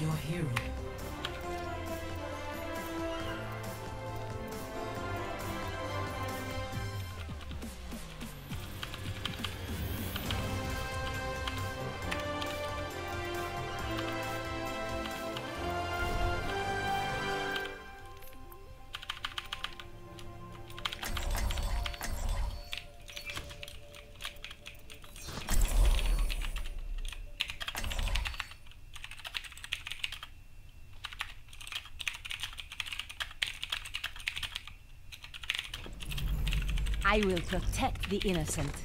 your hero. I will protect the innocent.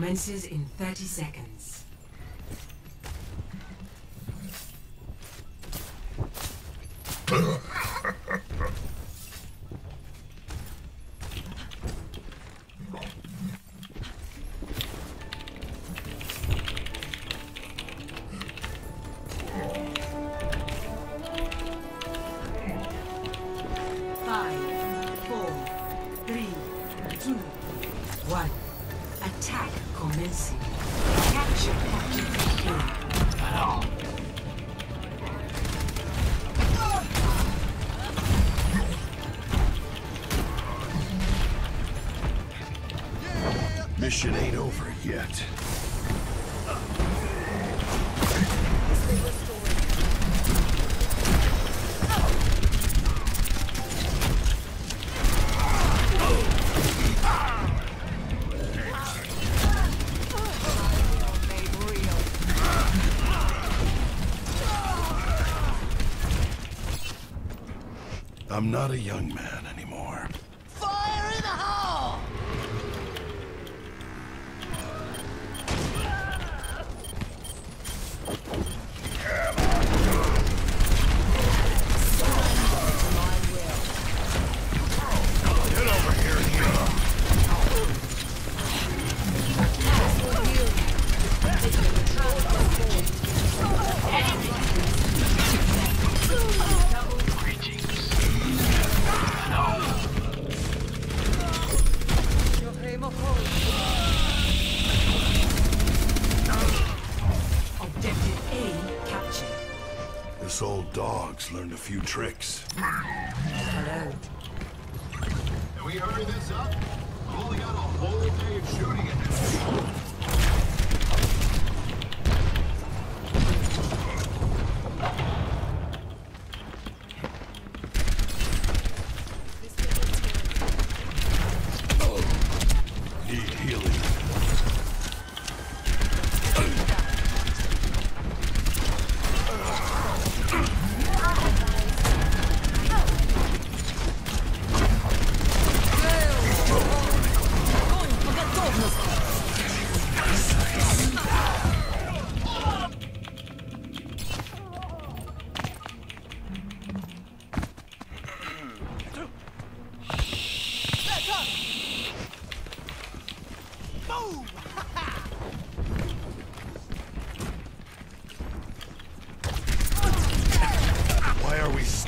commences in 30 seconds. not a young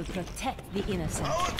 will protect the innocent.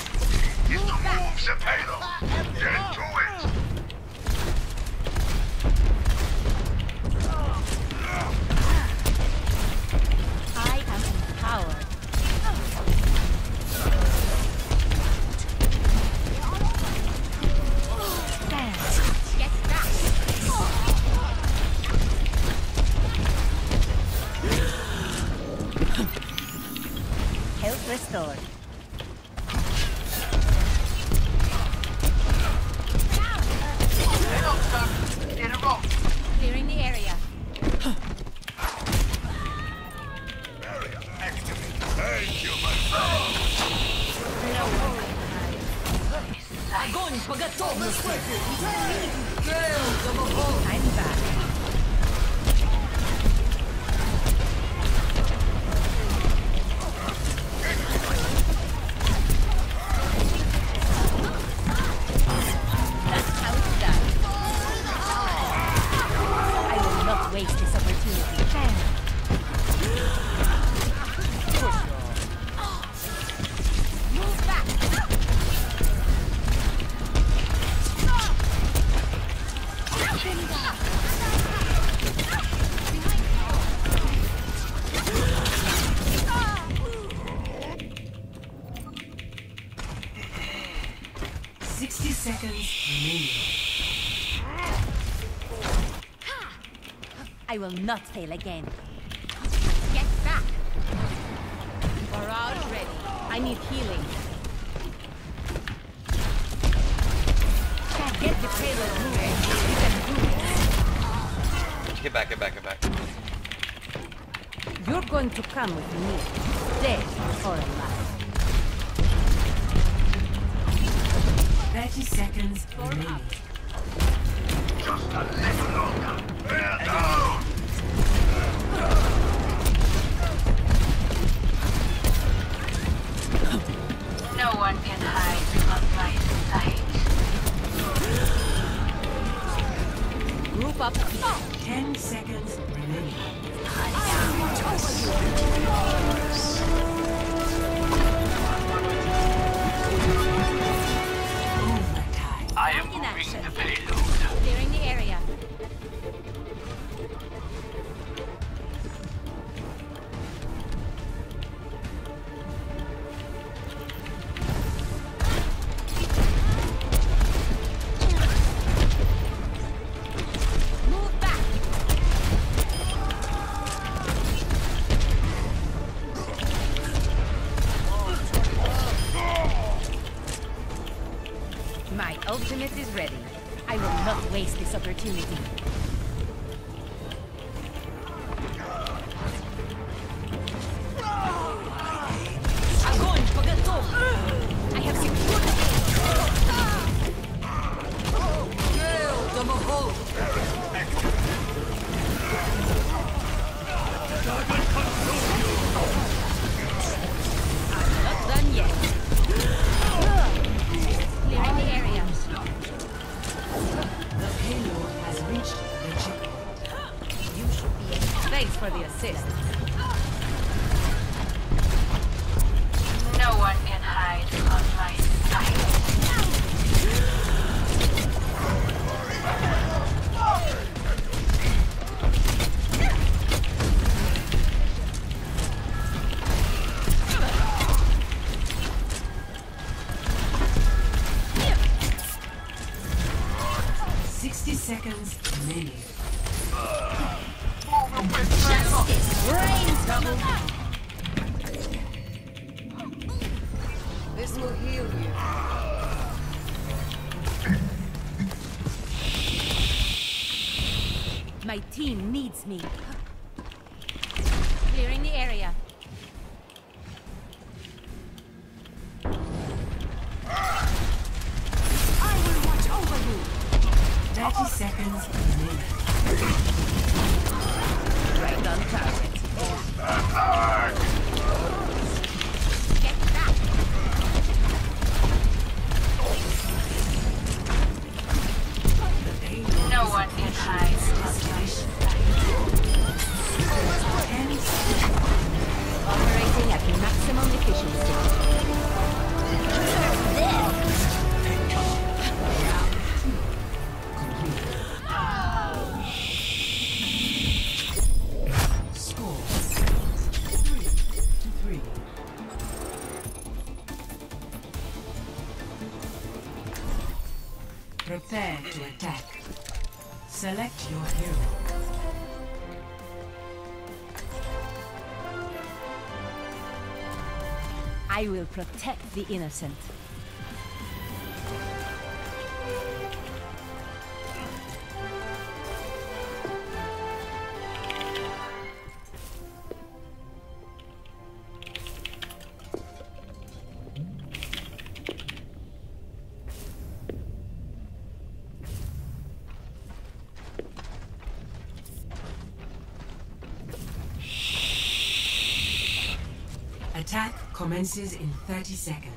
I will not fail again. I am moving the payload. me. to attack. Select your hero. I will protect the innocent. In 30 seconds.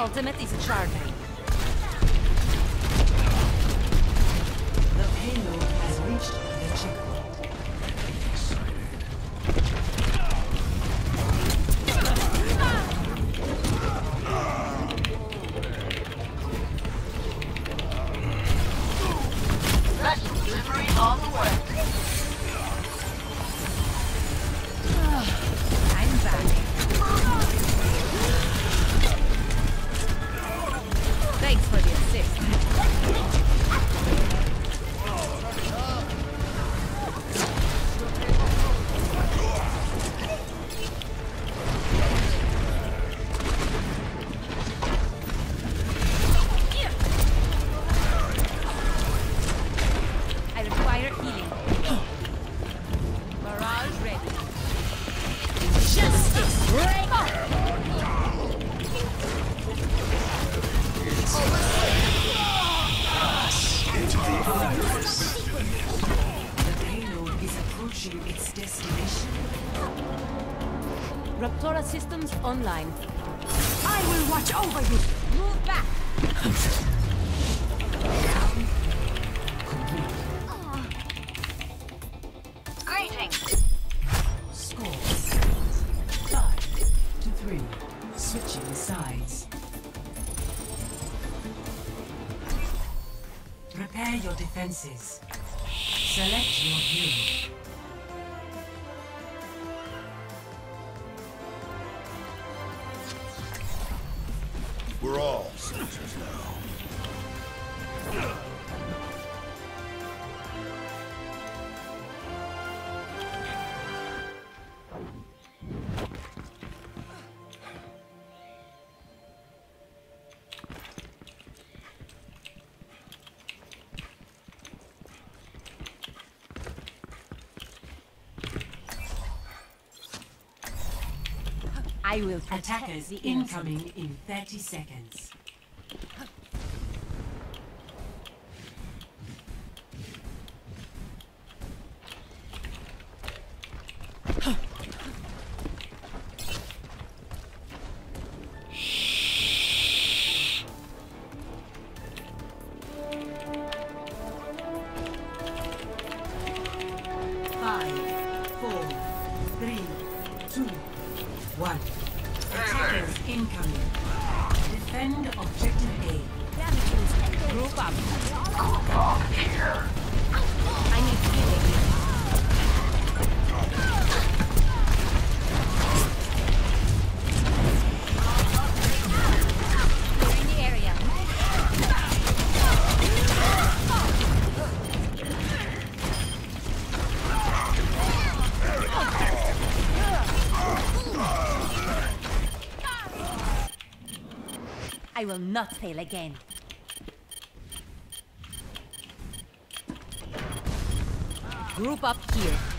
ultimate is charging. Switching sides. Prepare your defenses. Select your view. Attackers incoming in 30 seconds. will not fail again. Group up here.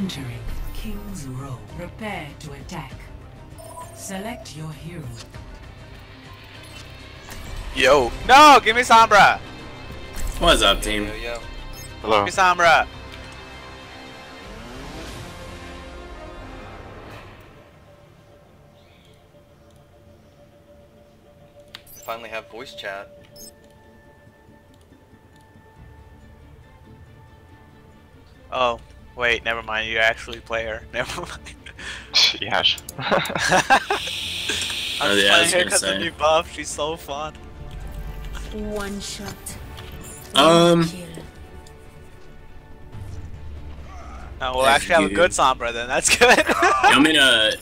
Entering King's Row. Prepare to attack. Select your hero. Yo. No, give me Sombra. What's up, team? Yo, yo. Hello. Give me Sombra. Finally have voice chat. Oh wait, never mind. You actually play her. Never mind. yeah. sh- I'm Oh, yeah, playing her because of say. new buff. She's so fun. One shot. Um, Kill. Oh, we'll Thank actually have a good Sombra then. That's good. I'm in a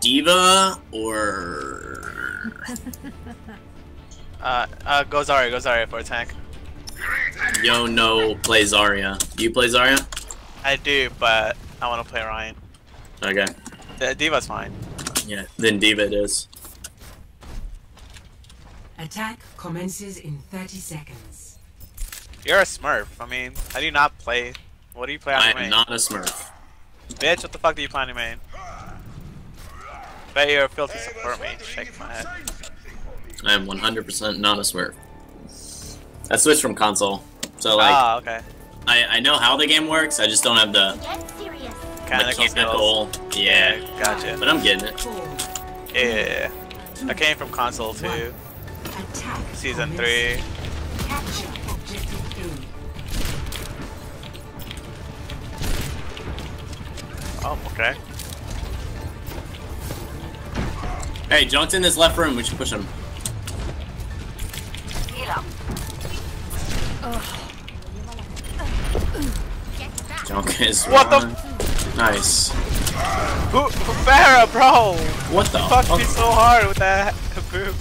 D.Va or uh, uh, go Zarya, go Zarya for a tank. Yo no play Zarya? Do you play Zarya? I do, but I want to play Ryan. Okay. The D.Va's fine. Yeah, then Diva it is. Attack commences in 30 seconds. You're a Smurf. I mean, how do you not play? What do you play on I your am main? not a Smurf. Bitch, what the fuck do you play on your main? Bet you're a filthy support me. Shake my head. I am 100% not a Smurf. I switched from console, so like ah, okay. I I know how the game works. I just don't have the Get serious. Mechanical skills. mechanical. Yeah, Gotcha. but I'm getting it. Yeah. I came from console too. Season three. Oh, okay. Hey, Junk's in this left room. We should push him. Heal up. Junk is What the- Nice. Who, Pharah, bro! What the? Fucked fuck? me so hard with that boom.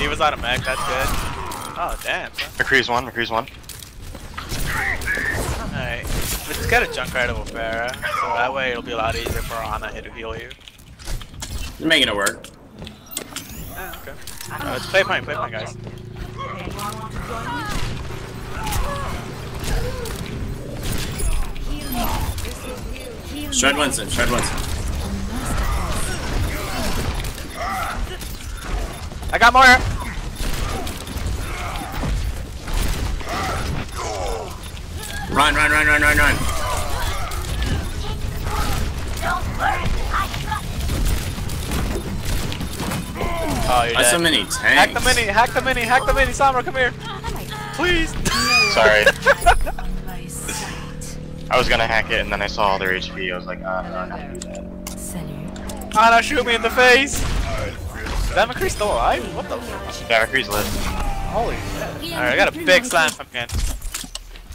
He was on a mech, that's good. Oh, damn. son. McCree's one, McCree's one. Alright. Let's just get a Junkrat over Pharah, so that way it'll be a lot easier for Ana to heal you. You're making it work. Yeah, okay. Uh, let's play point, play point, guys. Shred Winston. Shred Winston. I got more! Run, run, run, run, run, run. Don't worry. I got Oh, you're Why so dead. many tanks? Hack the mini, hack the mini, hack the mini, Sombra, come here! Please! Sorry. My sight. I was gonna hack it and then I saw all their HP. I was like, ah, no, I'm not gonna do that. Salute. Ana, shoot me in the face! Is that McCree still alive? What the fuck? Yeah, McCree's lit. Holy shit. Alright, I got a big slam from again.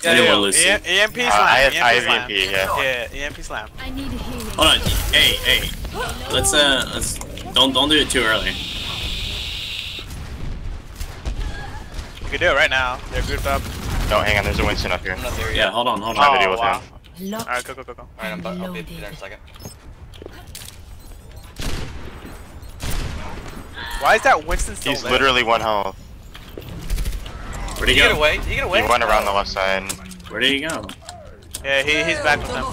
Yeah, Anyone yeah, lose yeah. E- EMP Uh, slam. I have, EMP I have slam. EMP, yeah. Yeah, EMP slam. I need healing. Hold on. Hey, hey. Let's uh, let's don't don't do it too early. You can do it right now. They're grouped up. No, hang on, there's a Winston up here. I'm not there Yeah, yet. hold on, hold Trying on. to deal oh, with wow. him. Alright, go, go, go, go. Alright, I'm about, I'll be there in a second. Why is that Winston still He's there? literally one health. Where'd he He get go? away, he get away. He went around the left side. Where did he go? Yeah, he, he's back with them.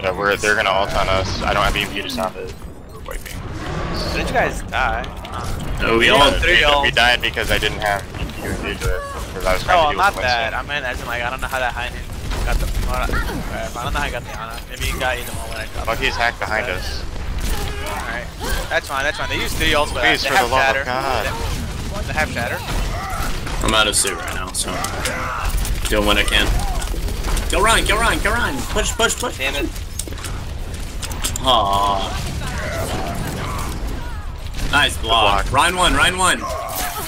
Yeah, we're, they're gonna ult on us. I don't have EMP to stop it. We're wiping. Did you guys die? No, we Yeah, all. three we, we died because I didn't have EMP to engage with. Because I was trying Oh, to deal not with that. I meant as in like, I don't know how that Heinen got the... Well, uh, I don't know how he got the Ana. Maybe he got either the moment I dropped oh, it. Lucky's hacked behind us. Alright. That's fine, that's fine. They use three ults, but Please, they for have the love shatter. of God. They, they have shatter. I'm out of suit right now, so doing what I can. Go run, go run, go run. Push, push, push. Damn it. Aww. Nice block. block. Ryan one, Ryan one.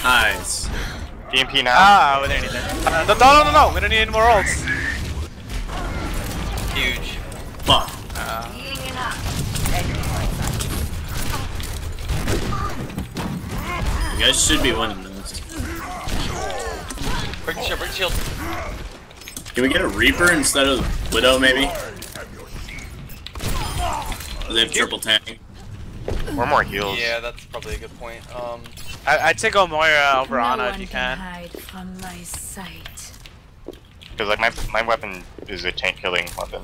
Nice. EMP now. Ah, with anything. Uh, no, no, no, no, we don't need any more ults. Huge. Fuck. healing enough. You guys should be winning this. Break the shield, break the shield. Can we get a Reaper instead of Widow, maybe? They have triple tank. Or more heals. Yeah, that's probably a good point. Um, I, I'd take Moira over no Ana if you can can. hide from my sight. Because like my my weapon is a tank killing weapon.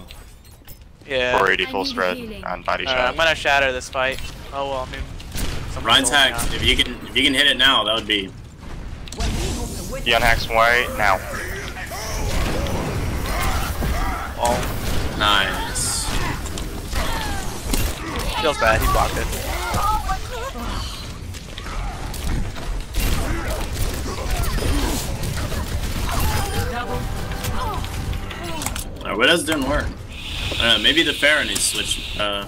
Yeah. 480 full spread healing. on body Alright, I'm gonna shatter this fight. Oh well, I mean. someone Ryan's hacked. not. If you can, if you can hit it now, that would be. He unhacks white now. Oh, Nice. Feels bad, he blocked it. What else didn't work? Uh, maybe the Pharah needs switch, uh...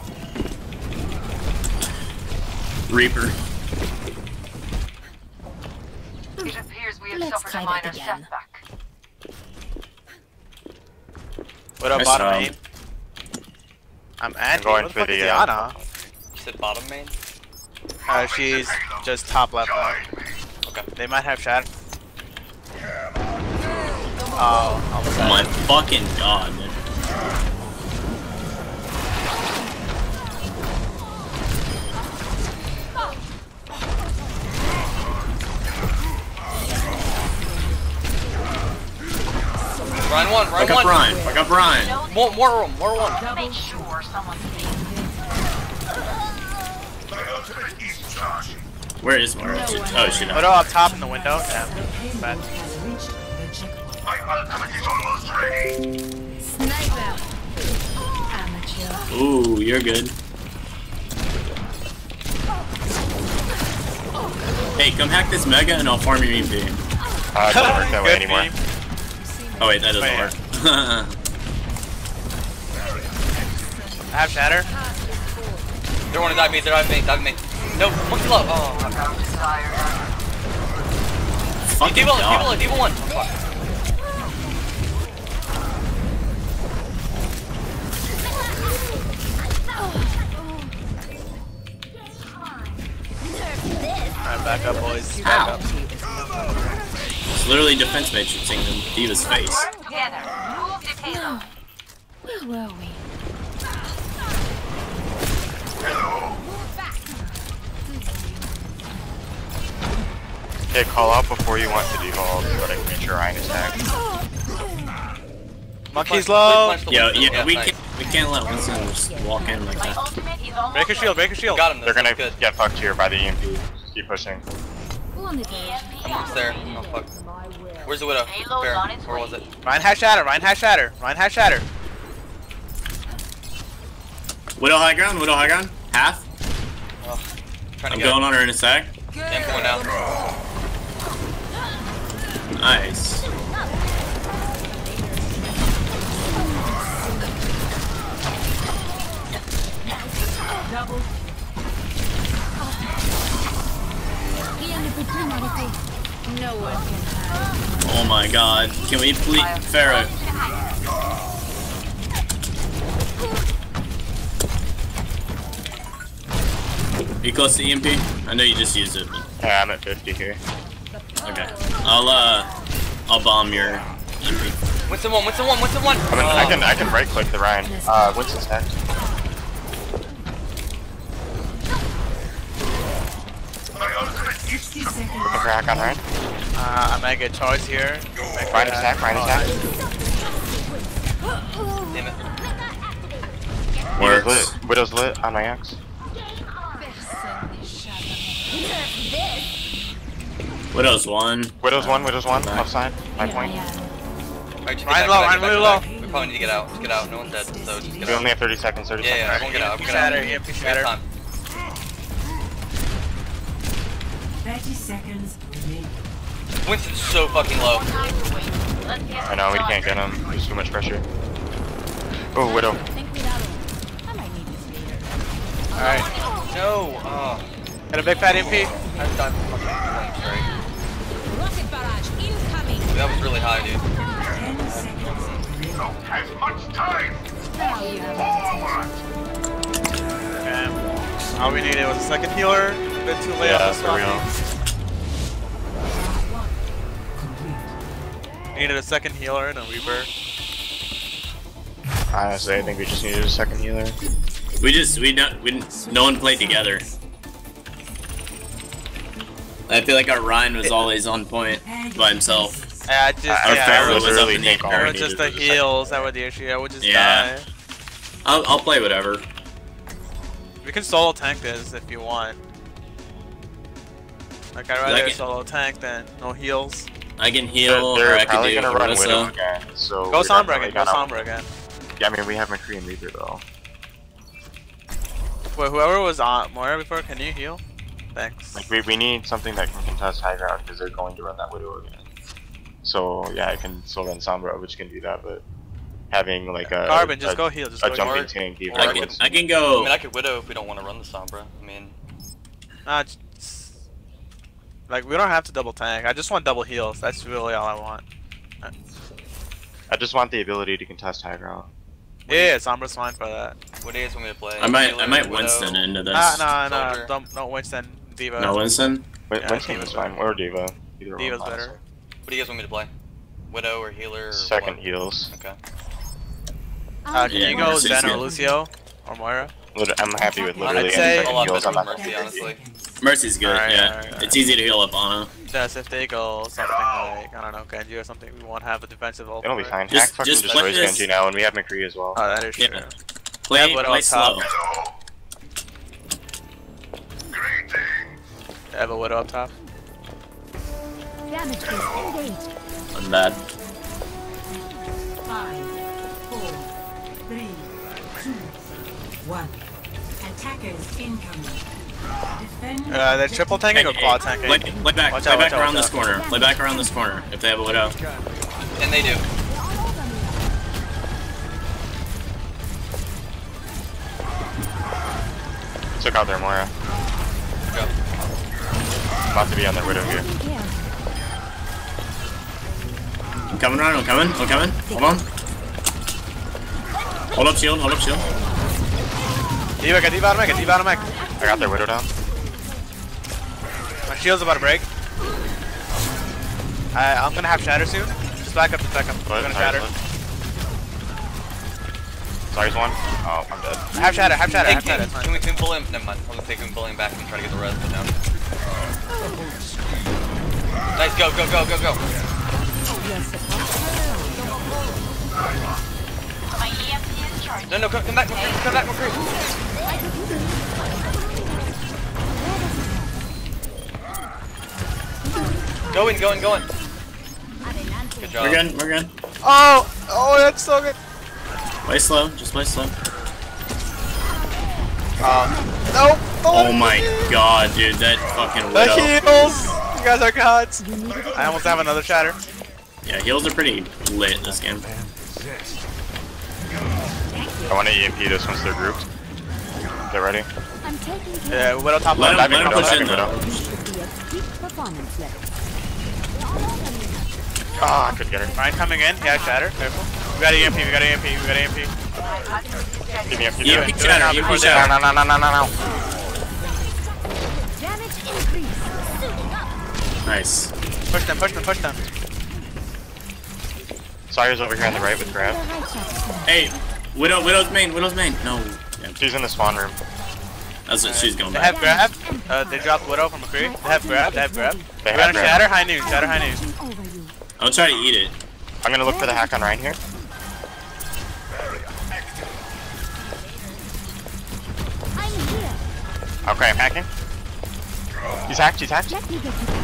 Reaper. It appears we have Let's suffered a minor again. setback. What up, bottom um, eight? Main? I'm anti. going What the for fuck the, is uh, Diana? You said bottom main? Uh, she's just top left now. Okay. They might have chat. Oh, almost Oh my fucking god, man. Ryan one, Ryan Fuck up one. Brian, fuck up Brian. More, more room, more one. Make sure someone's safe. My ultimate is. Where is Mara? Oh, she Widow died. up top in the window. Yeah. Bad. Has reached the checkpoint. My ultimate is almost ready. Sniper. Amateur. Ooh, you're good. Hey, come hack this mega and I'll farm your EMP. Uh, it doesn't work that way Good anymore. Meme. Oh wait, that doesn't oh, Wait. work. I have shatter. They're one to dive me, they're diving me, diving me. No, monkey low. Oh, fuck. Fucking D.Va, D.Va, god. D.Va one. Oh, fuck. Alright, back up, boys. Back Ow. up. It's literally defense matrixing in D.Va's face. Work together. Move the payload. Where were we? Okay, call out before you want to devolve so that I can make sure Ryan is tagged. Monkey's low. punch the Yeah, yeah, we can't we can't let Winston just walk in like that. ultimate Break a shield, break a shield. Got him, They're gonna good. get fucked here by the EMP. Keep pushing. Who on the edge? I'm almost there. Oh, fuck. Where's the widow? Payload's Fair. on its Where was it? Ryan has shatter, Ryan has shatter, Ryan has shatter. Widow high ground, Widow high ground. Half. Trying to I'm going on her in a sec. Yeah, I'm going down. Nice. Double No one can hide. Oh my god. Can we please Pharah? Be close to EMP? I know you just used it. but- Yeah, I'm at 50 here. Okay. I'll uh I'll bomb your EMP. Winston one, Winston one, Winston one. I mean, I can I can right click the Ryan. Uh, Winston's next. Looking for hack on Ryan. Uh, I'm gonna get charged here. Make Ryan that- attack, Ryan oh, attack. Damn it. Widow's lit. Widow's lit on my axe. Widow's one. Widow's one, Widow's one. Back. Offside. My point. Alright, just Ryan low, get Ryan really low. We probably need to get out. Just get out. No one's dead, so just get We out. only have 30 seconds, 30 Yeah, yeah, seconds. everyone get out. EMP Get out. shatter, EMP We got shatter. time. 30 seconds remaining. Winston's so fucking low. I know, we can't get him. There's too much pressure. Oh, Widow. Think without I might need this later. Alright. No. Oh. Got a big fat MP? I've done fucking? Rocket barrage incoming. That was really high, dude. 10. Don't have much time. Now you have Forward. Okay. All we needed was a second healer. A bit too late Yeah, on this Needed a second healer and a Reaper. Honestly, I think we just needed a second healer. We just we don't we didn't- no one played together. I feel like our Rein was always on point by himself. I just I- Our yeah, Pharah it was was, up in the think all air. we it was just the a heals that were the issue. I would just Yeah. die. I'll I'll play whatever. We can solo tank this if you want. Like I'd rather Second. solo tank than no heals. I can They're, heal, or they're I can probably do gonna run Widow again, so Go Sombra again. Go Sombra again. Yeah, I mean we have McCree and Reaper though. Wait, whoever was on Moira before, can you heal? Thanks. Like we, we need something that can contest high ground because they're going to run that Widow again. So yeah, I can still run Sombra, which can do that, but having like a Carbon, just a, go heal. Just a go jumping heal. tank. I can, it's- I can I mean, I could widow if we don't want to run the Sombra. I mean, Nah, just- like we don't have to double tank. I just want double heals. That's really all I want. I just want the ability to contest high ground. Yeah, Sombra's fine for that. what days want me to play? I might, I Healer, might Widow? Winston into this. Nah, nah, nah. Soldier. Don't, don't Winston. D.Va. No Winston. Wait, Yeah, Winston is fine. Or D.Va. Either D.Va's honestly. better. What do you guys want me to play? Widow or healer? Or Second what? heals. Okay. Uh, can Yeah, you go Mercy's Zen or. Lucio or Moira? I'm happy with I'd literally say- any A lot second heals. I'm than not. Mercy, honestly. Mercy's good. Alright, yeah, alright, alright. it's easy to heal up Ana. Just if they go something like I don't know Genji or something, we won't have a defensive ult. It'll be fine. Just- Hack fucking just destroys put this- Genji now, and we have McCree as well. Oh, that is Yeah. true. Play, Yeah, but play on top. slow. I have a widow up top. Damage is engaged. I'm bad. Five, four, three, two, one. Attackers incoming. Defend. Uh, they're triple tanking or quad tanking? Play, play back, Watch play out, back around this out. corner. Play back around this corner if they have a widow. And they do. Took out their Moira. Go. About to be on their widow here. Here. I'm coming around. I'm coming. I'm coming. Hold on. Hold up shield. Hold up shield. D.Va, get D.Va out of mech, get D.Va out of mech. I got their widow down. My shield's about to break. I, I'm gonna have shatter soon. Just back up, just back up. I'm gonna shatter. Sorry's one. Oh, I'm dead. Have shatter, have shatter, Hey, have shatter. can, it's fine. can we can we pull him? Never mind. I was gonna say can we pull him back and try to get the res, but no. Nice, go, go, go, go, go. You're supposed My EMP is charged. No, no, come, back. come back, come back, McCree. Go in, go in, go in. Good job. We're good. We're good. Oh, oh, that's so good. Play slow. Just play slow. Uh, no. Oh my god, dude. That fucking The widow. heals. You guys are gods. I almost have another shatter. Yeah, heals are pretty lit in this game. I want to EMP this once they're grouped. Get ready. to. I'm taking care. Yeah, widow top Let left. him, let him push in widow, though. diving Should be at peak performance level. Ah, I couldn't get her. Rein coming in. Yeah, shatter. Careful. We got EMP. We got EMP. We got EMP. Give me a few EMP seconds. shatter. before EMP they- shatter. No, no, no, no, no, no. Damage increase. Suiting up. Nice. Push them. Push them. Push them. Sawyer's over here on the right with grab. The. Hey, widow. Widow's main. Widow's main. No. Yeah, She's in the spawn room. that's what she's going They back. have grab. Uh, they dropped widow from a creep. They have grab. They have grab. They We have got a grab. shatter. High noon. Shatter. High noon. Watching over you. I'll try to eat it. I'm gonna look for the hack on Rein here. Okay, I'm hacking. He's hacked, he's hacked. Let me get you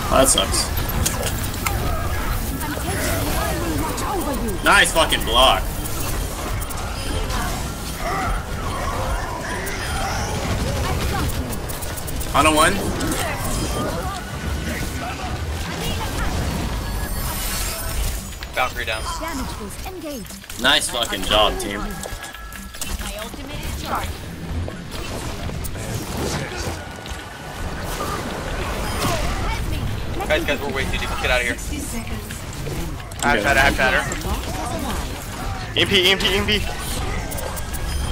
Oh, that sucks. I'm taking care. I will watch over you. Nice fucking block. On a one. Valkyrie down. Damage boost engaged. Nice fucking job, team. Guys, guys, we're way too deep. Get out of here. 60 seconds. I have shatter. I have shatter. EMP, EMP, EMP.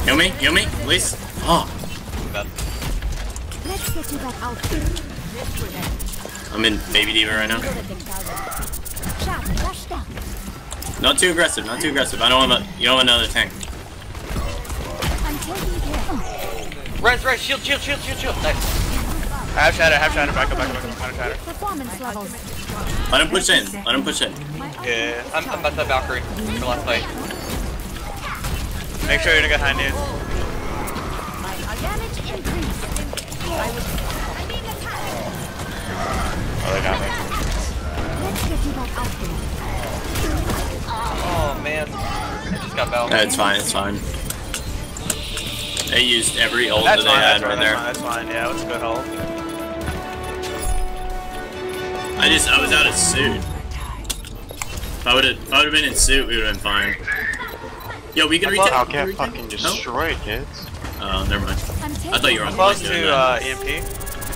Heal me. Heal me, please. Oh, Bad. Let's get you back out there. I'm in baby D.Va right now. Shot, rush down. Not too aggressive. Not too aggressive. I don't want. A, you don't want another tank. I'm. Res, res, shield, shield, shield, shield, shield. Nice. I have shatter. I have shatter. Back up. Back up. Back up. I have shatter. Performance levels. Let him push in. Let him push in. Yeah. I'm, I'm about to Valkyrie for last fight. Make sure you're gonna get high noon. Damage increase. Oh, they got me. Let's get you back out. Oh man. I just got Val. Yeah, it's fine. It's fine. They used every ult That's that they fine, had that's fine, right that's there. fine, that's fine. Yeah, it's good hold. I just, I was out of suit. If I would have, if I would have been in suit, we would have been fine. Yo, we can retake. I'll we get fucking retake? destroyed, kids. Oh, never mind. I'm taking I thought you were on the Close line doing to uh, EMP.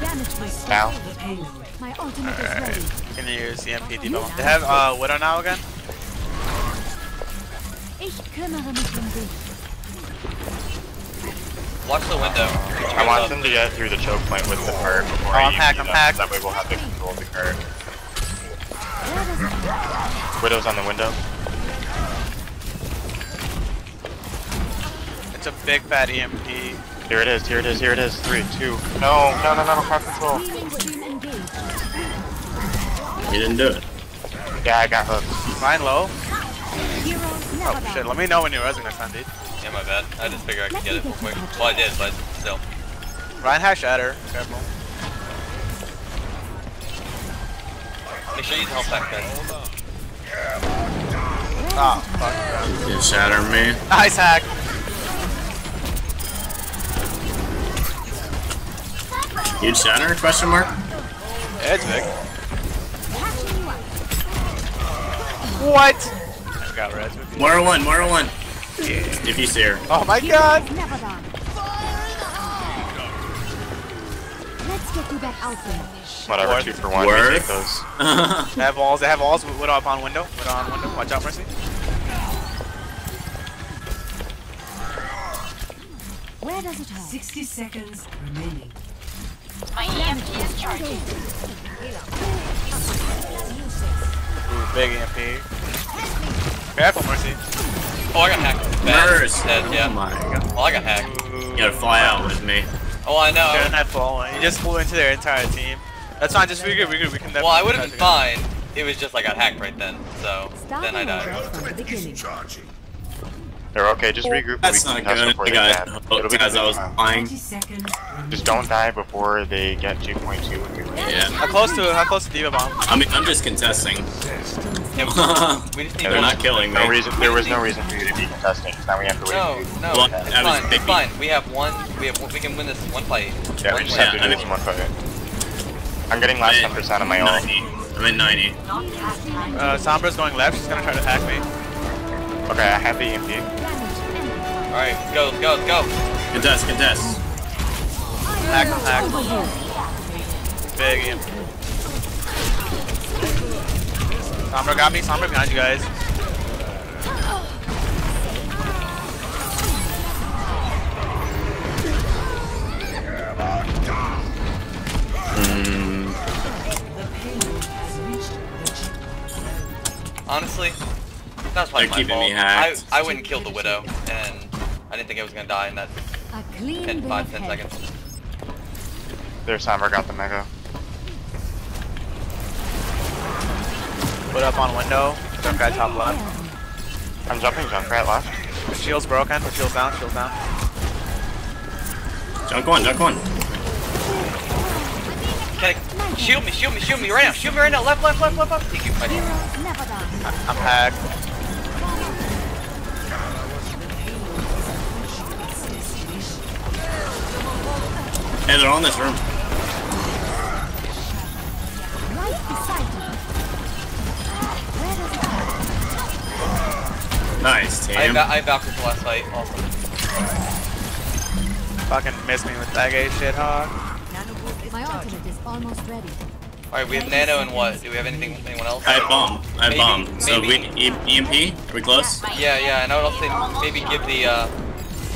damage my Now. The payload. My ultimate is Alright. ready. You can use EMP debug. They have uh, Widow now again? Watch the window. I want them to get through the choke point with the cart before Oh, I I'm hacked, I'm them, hacked. That way we'll have the control of the cart. Where does it Widow's on the window. It's a big fat EMP. Here it is, here it is, here it is. Three, two. No, no, no, no, no, crowd control. Healing team engaged. You didn't do it. Yeah, I got hooked. Rein low. Oh shit, let me know when you're resing next time, dude. Yeah, my bad. I just figured I could get it real quick. Well, I did, but still. Rein has shatter. Careful. Make sure you use the health pack, guys. Oh, fuck. You shatter me. Nice hack. Huge shatter? Question mark? Yeah, it's big. What? I got res with you. Moira one, Moira one. If you see her. Oh my god. Never die. Let's get you back out there. Whatever, Worth. two for one. We Worth. take those. They have walls. They have walls. Widow up on window. Widow on window. Watch out, Mercy. Where does it hurt? 60 seconds remaining. My EMP is charging. Ooh, big EMP. Careful, Mercy. Oh, I got hacked. Bad. Nurse. Dead, Oh yeah. my god. Oh, I got hacked. You gotta fly out with me. Oh, I know. They're not full. You just flew into their entire team. That's fine. Just regroup. Regroup. We good we can. Well, I would have been try fine. It was just I got hacked right then, so Stop then I died. They're okay, just regroup. That's we not can test good. before I they got can. hooked It'll be as I was good. flying. 20 seconds remaining. Just don't die before they get 2.2 and you're Yeah. How close to? How close to D.Va bomb? I mean, I'm just contesting. Yeah, we, we just need They're not killing No me. reason. There was no reason for you to be contesting. Now we have to wait. No, no, Well, it's fine. It's fine. We have one. We have. We can win this one fight. you. Yeah, we just win. have to Yeah, I do mean- this one fight. I'm getting last 10% of my ult. 90. I'm at 90. Uh, Sombra's going left. She's gonna try to hack me. Okay, I have the EMP. All right, let's go. Let's go. Let's go. Contest, contest. Hack. Hack. Big EMP. Sombra got me. Sombra behind you guys. Mm, The payload has reached the chip. Honestly, that's probably They're my keeping fault. me hacked. I I wouldn't kill the widow, and I didn't think I was gonna die in that A clean 10, bill 5, of 10 health. seconds. Their Sombra got the Mega. Put up on window. Some guy top left. I'm jumping Junkrat left. Shield's broken. Shield's down. Shield's down. junk one, junk one. Can I, shield me, shield me, shield me right now, shield me right now, left, left, left, left, left. Thank you. I did. Heroes never die. I'm hacked. Hey, they're all in this room. Right beside you. Where does it hurt? Nice, I, team. va- I Valkyrie the last fight, awesome. Fucking missed me with that gay shit, hog. My ultimate is almost ready. Alright, we have Nano and what? Do we have anything, anyone else? I have bomb. I have Maybe- bomb. So we e EMP. Are we close? Yeah, yeah, and I would also say maybe give the, uh,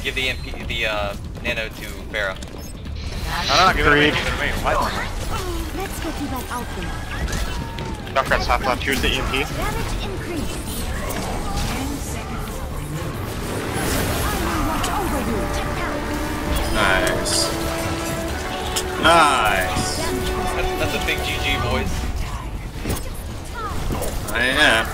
give the MP, the, uh, Nano to Pharah. No, no, no, give it to me. Agreed. Give it to me. What? Let's get you back out there. Junkrat top left. Here's the EMP. Damage increase. 10 seconds remaining. I will watch over you. Nice. Nice. That's, that's a big GG, boys. I am.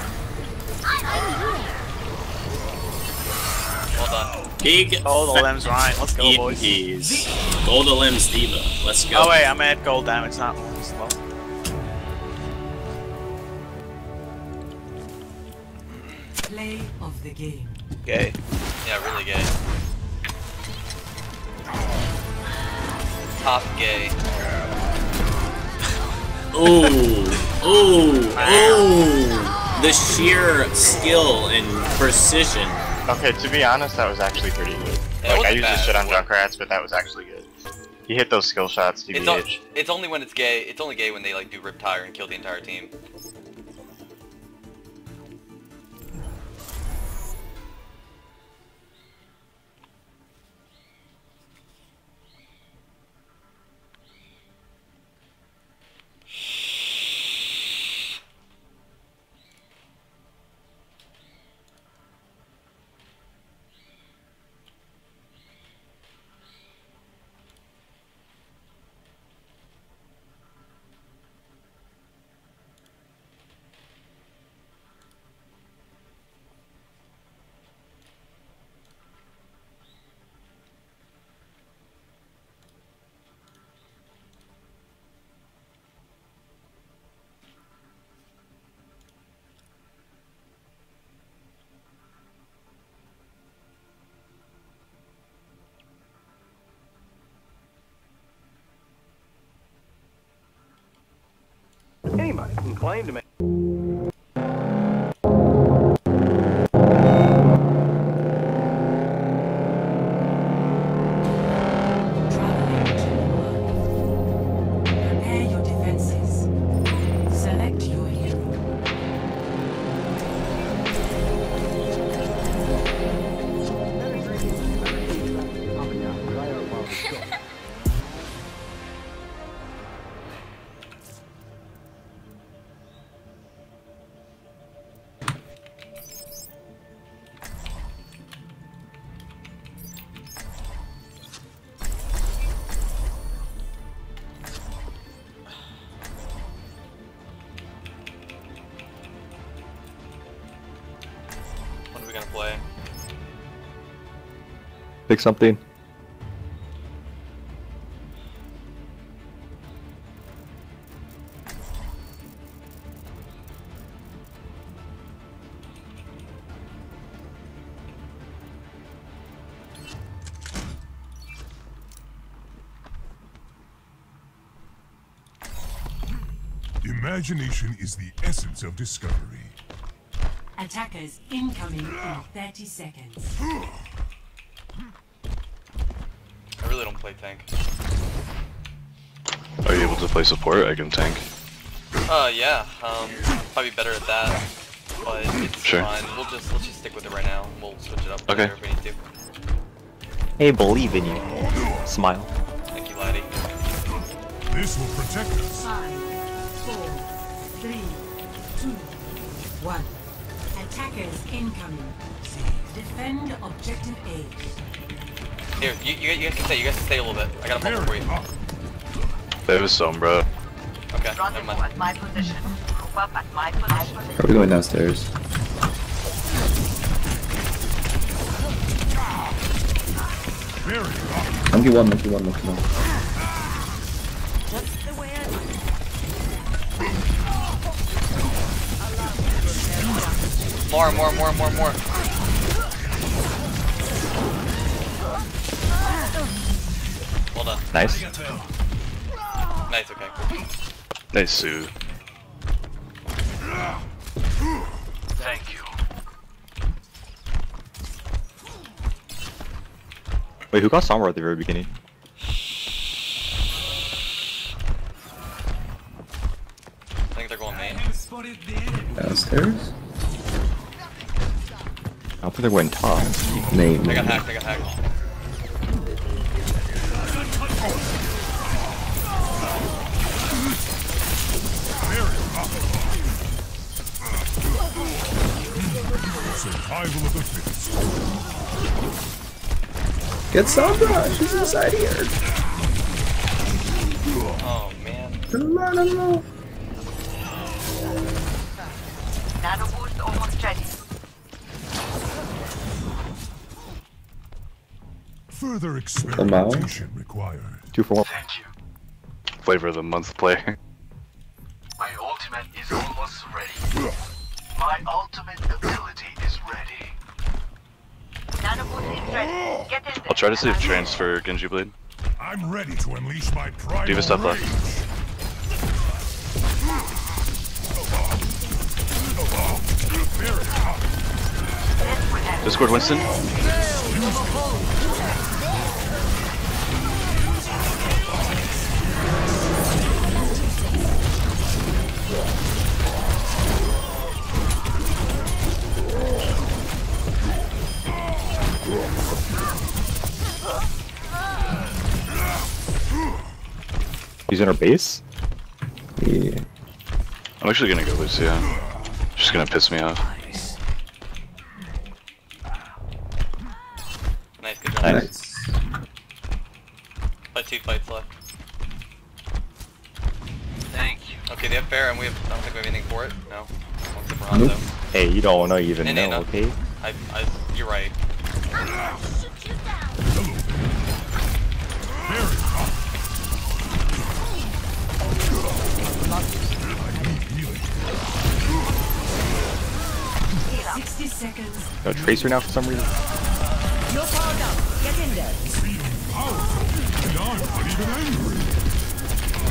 Well done. Big Gold limbs Ryan. Let's go, boys. EMPs. Gold limbs D.Va. Let's go. Oh wait, I'm at gold damage, not slow. Play of the game. Gay. Yeah, really gay. top gay. Oh, oh, oh! The sheer skill and precision. Okay, to be honest, that was actually pretty good. It like, I usually shit on Junkrats, but that was actually good. He hit those skill shots, It's, TBH. it's only when it's gay. It's only gay when they like do RIP-Tire and kill the entire team. Claim to make. Pick something. Imagination is the essence of discovery. Attackers incoming in 30 seconds. I really don't play tank. Are you able to play support? I can tank. Uh, yeah. Um, probably better at that. But it's Sure. fine. We'll just let's just stick with it right now. We'll switch it up Okay. later if we need to. Hey, believe in you. Smile. Thank you, laddie. This will protect us. Five, four, three, two, one. Attackers incoming. Defend objective A. Here, you, you, you guys can stay. You guys can stay a little bit. I got a bubble for you. They have some, bro. Okay, never Rendezvous mind. at my position. Group up at my position. Probably going downstairs. Monkey one, monkey one, monkey one. More, more, more, more, more. Nice. Nice, okay. cool. Nice Sue. Thank you. Wait, who got Sombra at the very beginning? I think they're going main. Downstairs? I don't think they're going top. Name. I got hacked, I got hacked. Get Sombra! She's inside here! Oh, man. No, no, no. Nano boost almost ready. Further experimentation required. Two for one. Thank you. Flavor of the month play. My ultimate is almost ready. I'll try to see if transfer Genji Blade. I'm ready to unleash my primal D.Va step left. Discord Winston. He's in our base? Yeah. I'm actually gonna go Lucio. She's gonna piss me off. Nice, good job. Nice. But two fights left. Thank you. Okay, they have fair, and we have. I don't think we have anything for it. No. One. Nope. Hey, you don't know even No, no, know, no. okay? I, I, you're right. Sixty. No Tracer now for some reason? You're powered up. Get in there.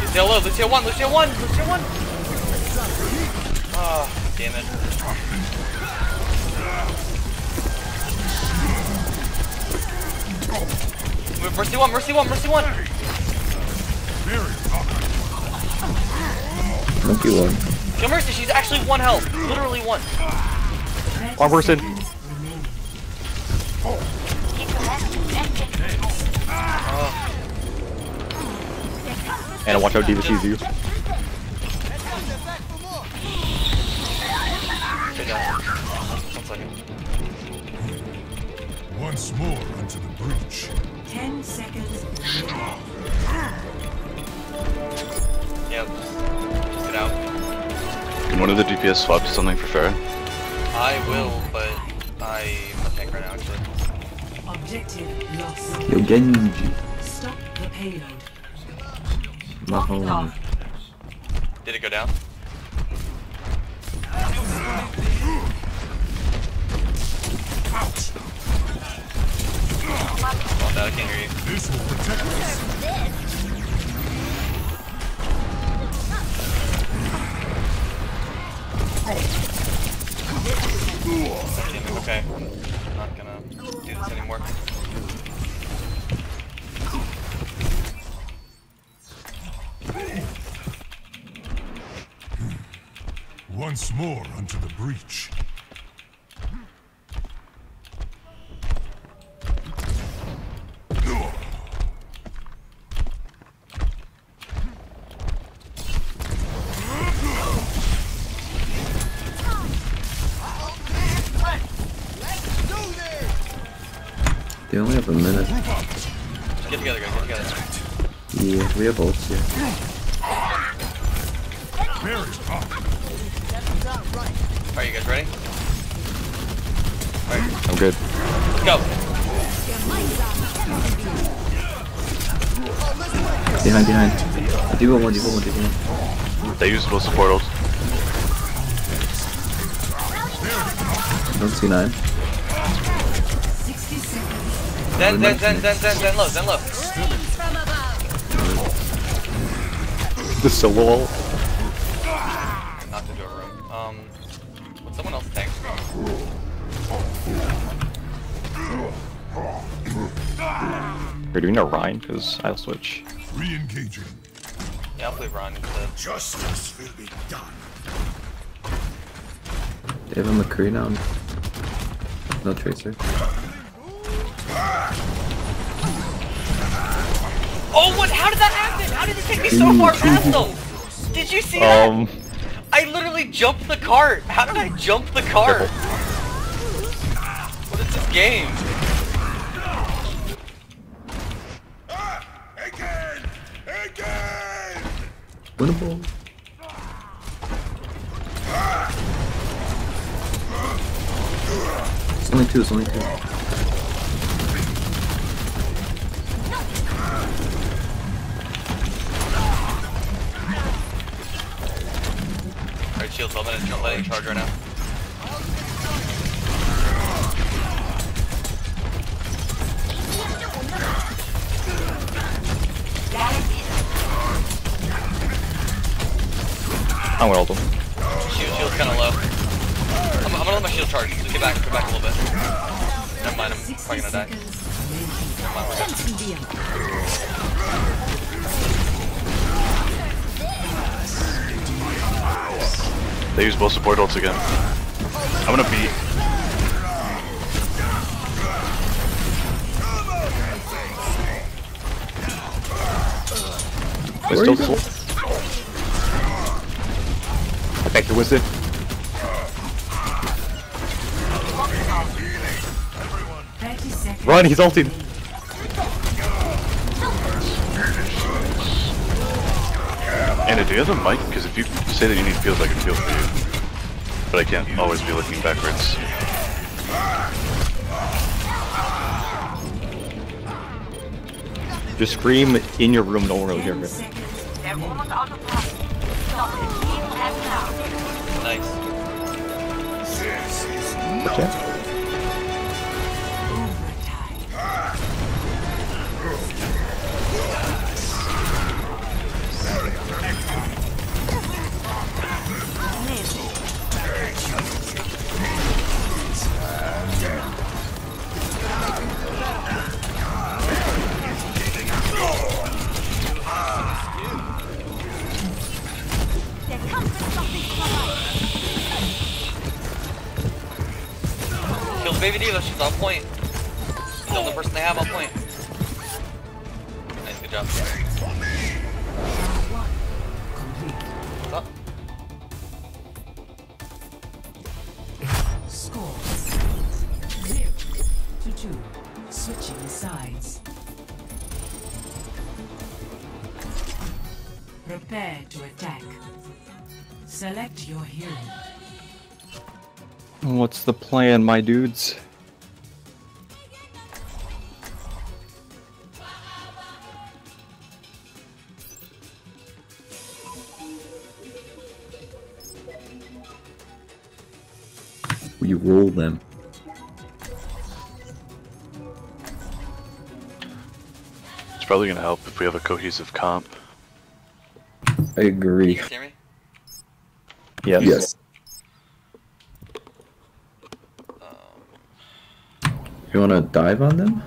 Lucio low, Lucio 1, Lucio 1, Lucio 1! Oh, damn it. Mercy 1, Mercy 1, Mercy 1! Monkey one. Kill Mercy, she's actually 1 health. Literally 1. One person. And watch out, D.Va sees you. Good job. One second. Once more into the breach. Ten seconds. Yep. Just get out. Can one of the DPS swap to something for Pharah? I will, but I'm a tank right now, actually. Objective lost. Yo, Genji. Stop the payload. Mahone. Did it go down? Oh, no, I can't hear you. This will protect us. Okay. I'm not gonna do this anymore. Once more unto the breach. They only have a minute. Get together, guys. Get together. Yeah, we have ults here. Very up. Are you guys ready? Alright, I'm good. go. Behind, behind. Do one, do one, do one. They use both support ult. Don't see nine. Sixty seconds. Zen, Zen, Zen, Zen, Zen, Zen low, Zen low. The solo ult. Knocked into a room. Um, would someone else tank? We're doing a Rein, because I'll switch. Re-engaging. Yeah, I'll play Ron instead. Justice will be done. They have a McCree now. No tracer. Oh, what? How did that happen? How did it take me so far past them? Did you see that? Um, I literally jumped the cart. How did I jump the cart? What is this game? Again! Again! Winnable. It's only two, it's only two. shields, so I'm gonna let charge right now. I'm gonna ult him. Shield, shield's kinda low. I'm, I'm, gonna let my shield charge. Just get back, get back a little bit. Never mind, I'm probably gonna die. Never mind, They use both support ults again. I'm gonna beat. They Where still you full. Attack your wizard. Thirty seconds. Run, he's ulted. Anna, do you have a mic? Because if you say that you need feels, I can feel for you. But I can't always be looking backwards. Just scream in your room, no one will hear Ten it. seconds. They're baby D.Va. She's on point. She's the only person they have on point. Nice, good job. Score. To two. Switching sides. Prepare to attack. Select your hero. What's the plan, my dudes? We roll them. It's probably gonna help if we have a cohesive comp. I agree. You hear me? Yes. Yes. You wanna dive on them?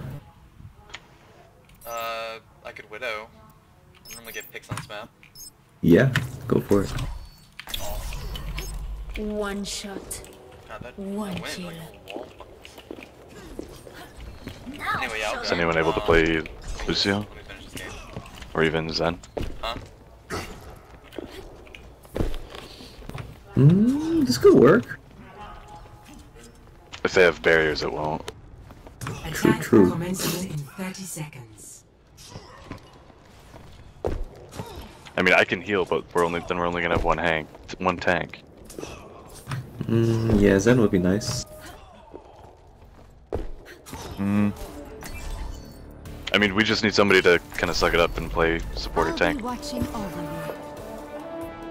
Uh, I could widow. I normally get picks on this map. Yeah, go for it. One shot. God, that One kill. like, wall Anyway, yeah, Is anyone able to play Lucio? when we finish this game. Or even Zen? Huh? Mm, this could work. If they have barriers, it won't. Attack true. commences in 30 seconds. I mean, I can heal, but we're only then we're only gonna have one hang, one tank. Mm, yeah, Zen would be nice. Hmm. I mean, we just need somebody to kind of suck it up and play supporter tank. watching over.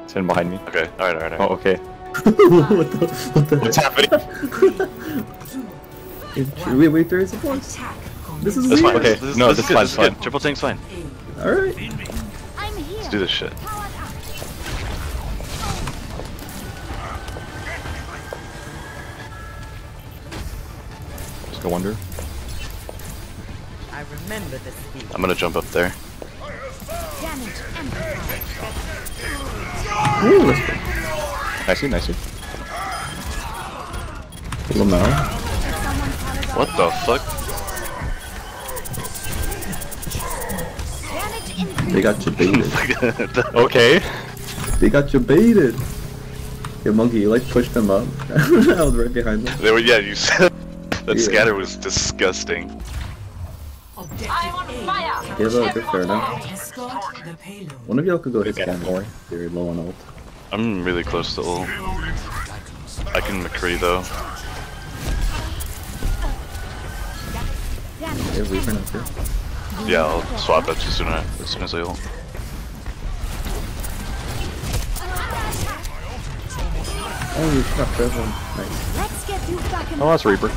It's in behind me. Okay, alright, alright, Oh, okay. what the? What the? What's happening? Wait, wait, there is a force. Attack This is That's weird. fine. Okay, This is, no, this this is is good. fine, This is fine. good. Triple tank's fine. All right. Let's do this shit. Just go under. I remember this speech. I'm gonna jump up there. Damage amplified. Ooh, let's go. Nicey, nicey. Pull them out. What the fuck? They got you baited. Okay. They got you baited. Yo, monkey, you like pushed them up. I was right behind them. They were, yeah, you said that Yeah. scatter was disgusting. I'm on fire. Yeah, look, good, fair enough. Escort the payload. One of y'all could go hit scan more. They're low on ult. I'm really close to ult. I can McCree though. Have Reaper now too. Yeah, I'll swap it as soon as, as soon as I ult. Oh, you shot Trevor. Nice. Let's you Oh, that's Reaper.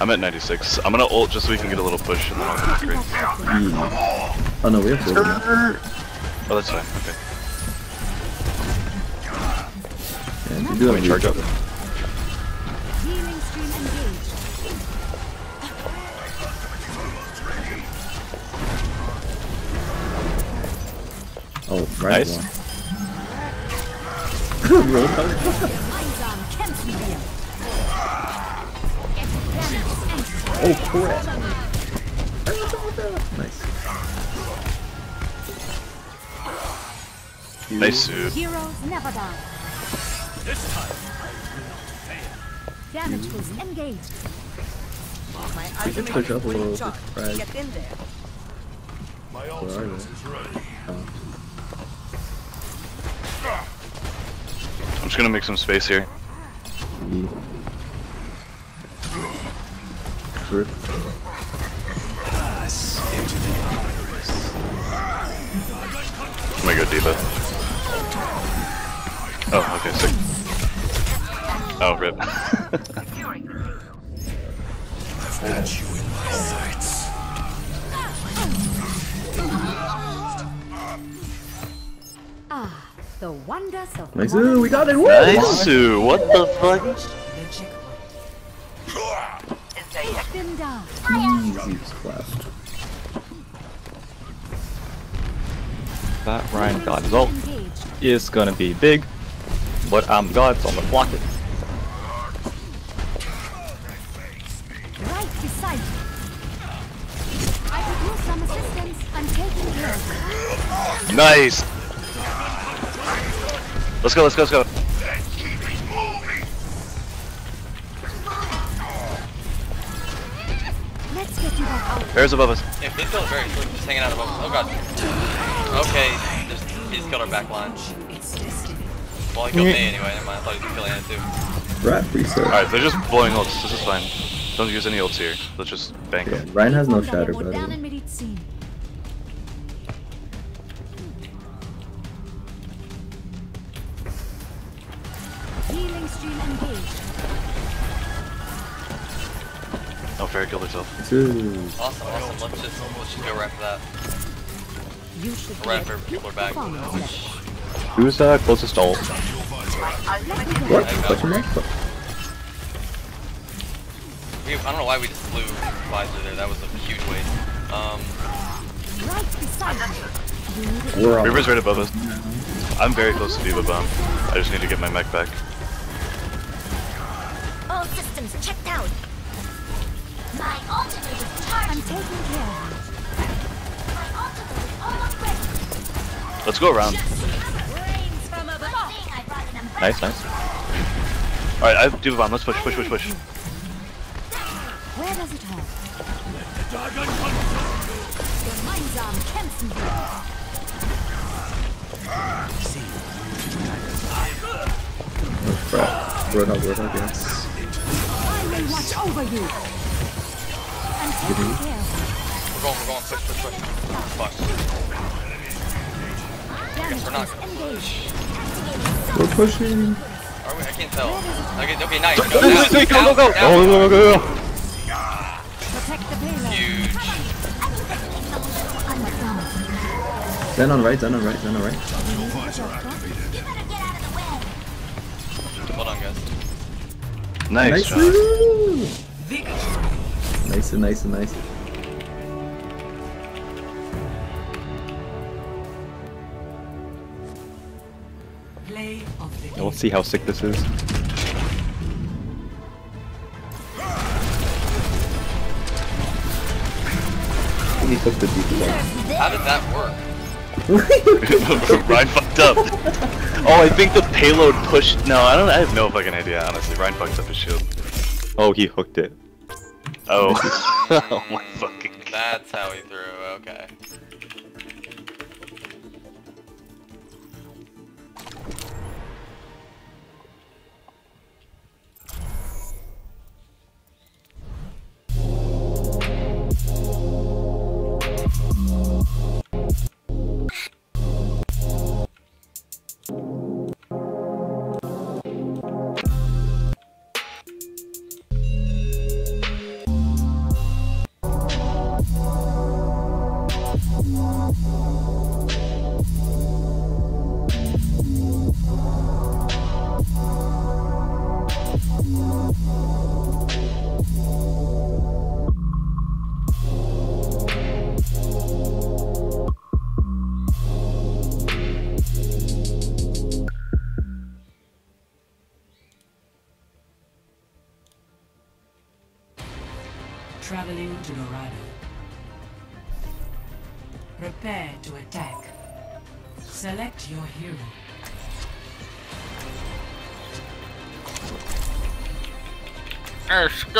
I'm at 96. I'm gonna ult just so we can get a little push and then I'll go McCree. Yeah. Oh no, we have Silver now. Oh, that's fine. Okay. You do Let have me charge reach. up. Oh, right Nice. one. Roadhog. Einsam kämpfen wir. Oh, crap. Nice. Nice suit. Heroes never die. Damage boost engaged. We can push up a little bit. Right. Get in there. My ultimate is ready. Oh. I'm just gonna make some space here. Yeah. Sure. I'm gonna go D.Va. Oh, okay, sick. Oh, rip. I've got you in my sights. Ah, the wonders of Nice. Ooh, we got it. Woo! nice suit. What the fuck? The checkpoint. Take them down. Easy blast. That Ryan God's ult Engaged. is gonna be big, but I'm God, so I'm gonna block it. Right Let's go, let's go, let's go. Let's get you back out. Bear's above us. Yeah, please kill Barry. He's just hanging out above us. Oh god. Okay, just, he just killed our back line. Well, he killed me mm-hmm. anyway. Never mind. I thought he was killing it too. Rat reset. Alright, they're just blowing ults. This is fine. Don't use any ults here. Let's just bank Yeah, them. Rein has no Wunderbar shatter, wurde Oh, Fair killed herself. Two. Awesome, awesome. Let's just let's just go right for that. You should Right get for people are back. performance level. Who's uh, closest to ult? What? Question mark? We, I don't know why we just flew visor there. That was a huge waste. Um, Right beside you. You. We're on. Reaper's right above us. I'm very close to D.Va Bomb. I just need to get my mech back. All systems checked out. Let's go around. Brains from above. Good thing I brought an umbrella. Nice, nice. Alright, I have D.Va Bomb. Let's push, push, push, push. Where does it hurt? Gemeinsam kämpfen wir. Oh, crap. Roadhog, Roadhog, yeah. I will watch over you. We're going, we're going. Push, push, push. Fuck. you. Damage we're not gonna engaged. We're pushing. Are we? I can't tell. Okay, okay, nice. Go, go, go, go, go, go. Down, Go, go, go, go. Protect the payload. Huge. I'm down. Zen on right, Zen on right, Zen on right. Hold on, guys. Nice. Nice. Shot. Woo! Victory. Nice and nice and nice. Play of the Yeah, game. Let's see how sick this is. He took the deep How did that work? Rein fucked up. Oh, I think the payload pushed. No, I don't. I have no fucking idea. Honestly, Rein fucked up his shield. Oh, he hooked it. Oh. oh my fucking. That's how he threw. Okay.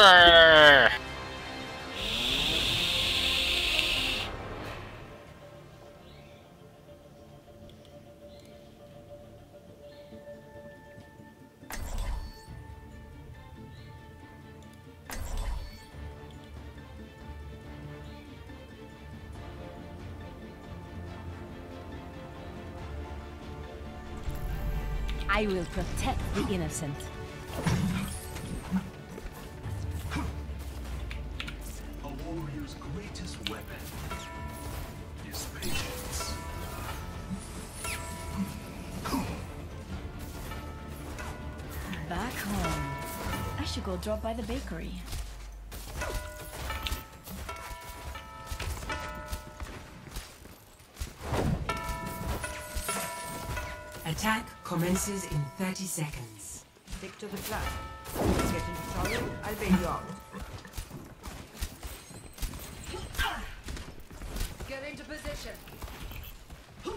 I will protect the innocent. Back home. I should go drop by the bakery. Attack commences in 30 seconds. Stick to the plan. Get into trouble, I'll bail you out. Get into position.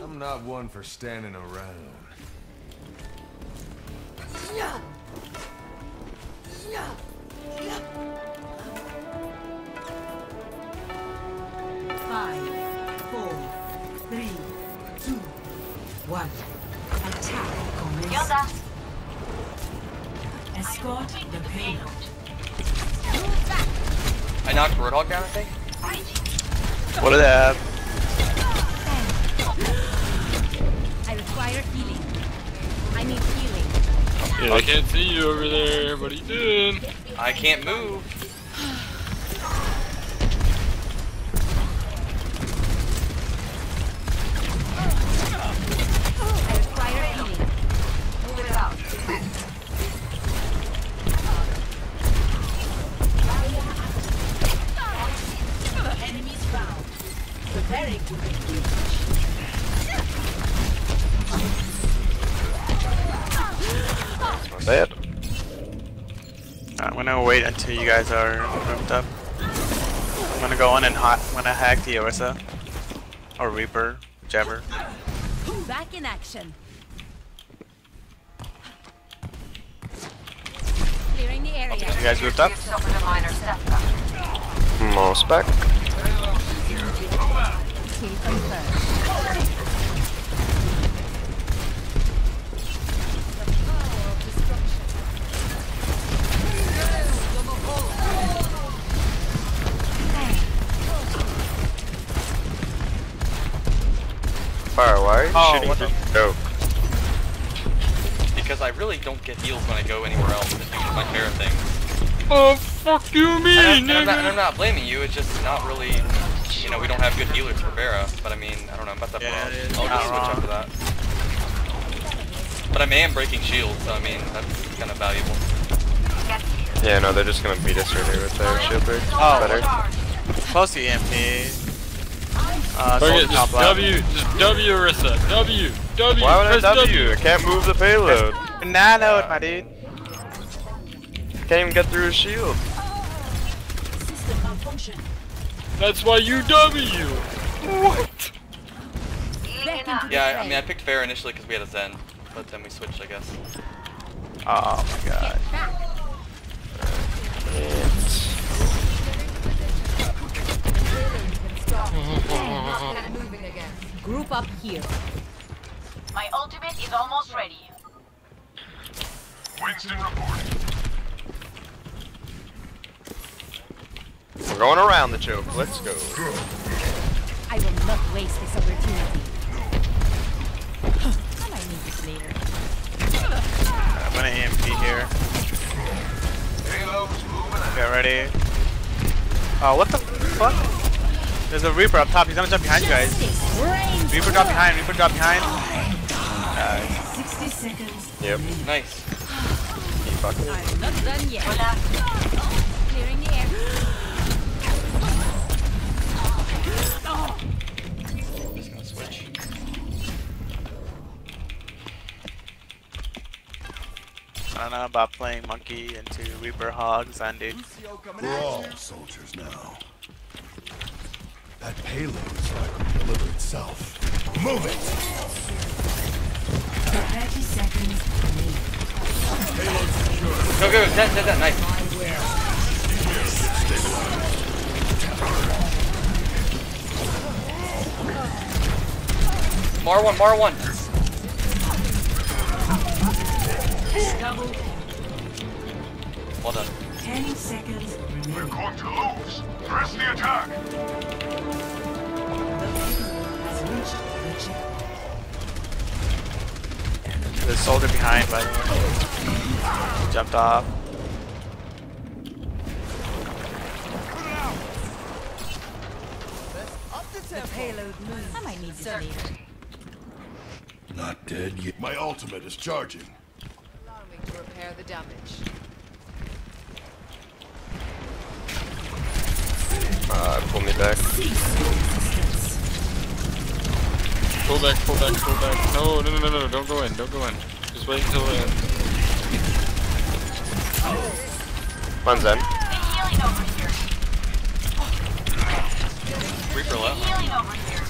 I'm not one for standing around. Escort the payload. I knocked Roadhog down, I think. What do they have? I require healing. I need healing. I can't see you over there. What are you doing? I can't move. You guys are moved up. I'm gonna go in and hot. I'm gonna hack the Orisa or Reaper, whichever. Back in action. Clearing the area. You guys moved up? Most back. Don't get heals when I go anywhere else to do my Pharah thing. Oh, fuck you, me, And, I, and I'm, not, nigga. and I'm not blaming you, it's just not really, you know, we don't have good healers for Pharah. But I mean, I don't know, I'm about that Yeah, it is I'll not just switch wrong. up to that. But I am breaking shields, so I mean, that's kind of valuable. Yeah, no, they're just gonna beat us right here with their shield break. Oh. Better. Close to EMP. Uh, Fuck Soul it, top just. W, just W, Orisa. W, W, Why would I press W? I can't move the payload. Nanoed, my dude. Can't even get through his shield. That's why you W. What? Yeah, I, I mean, I picked Fair initially because we had a Zen, but then we switched, I guess. Oh my god. Get. Group up here. My ultimate is almost ready. Reporting. We're going around the choke. Let's go. I will not waste this opportunity. I might need this later. I'm gonna EMP here. Payload's moving out. Get ready. Oh, what the fuck? There's a Reaper up top. He's gonna jump behind you guys. Reaper drop behind. Reaper drop behind. Nice. 60 seconds. Yep. Nice. He fucking. I'm not done yet. Clearing the air. Just gonna switch. don't know about playing monkey into Reaper Hog Zandy. We're all soldiers now. That payload is likely to deliver itself. Move it! 30 seconds remaining. Go, go, go, dead, dead, dead, nice. Mar one, Mar one. Double. Well done. 10 seconds remaining. Going to lose. Press the attack. Has reached the checkpoint. There's a soldier behind, but. Jumped off. The payload moves. I might need this later. Not dead yet. My ultimate is charging. Allow me to repair the damage. Uh, pull me back. Pull back, pull back, pull back. No, no, no, no, no, don't go in, don't go in. Just wait until the end. One's in. Healing over here. Reaper low. Healing over here.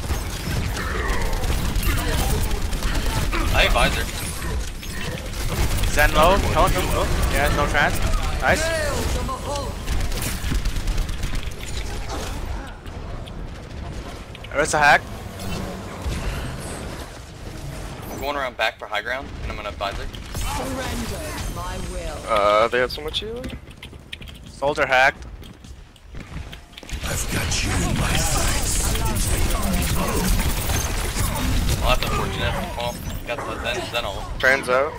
I have visor. Zen low. Kill him. Oh, yeah, no trans. Nice. There's a hack. Going around back for high ground, and I'm gonna visor. Surrender my will. Uh, they had so much healing. Soldier hacked. I've got you in my sights. Well, that's unfortunate. Well, got the Zen, Zen ult. Trans out.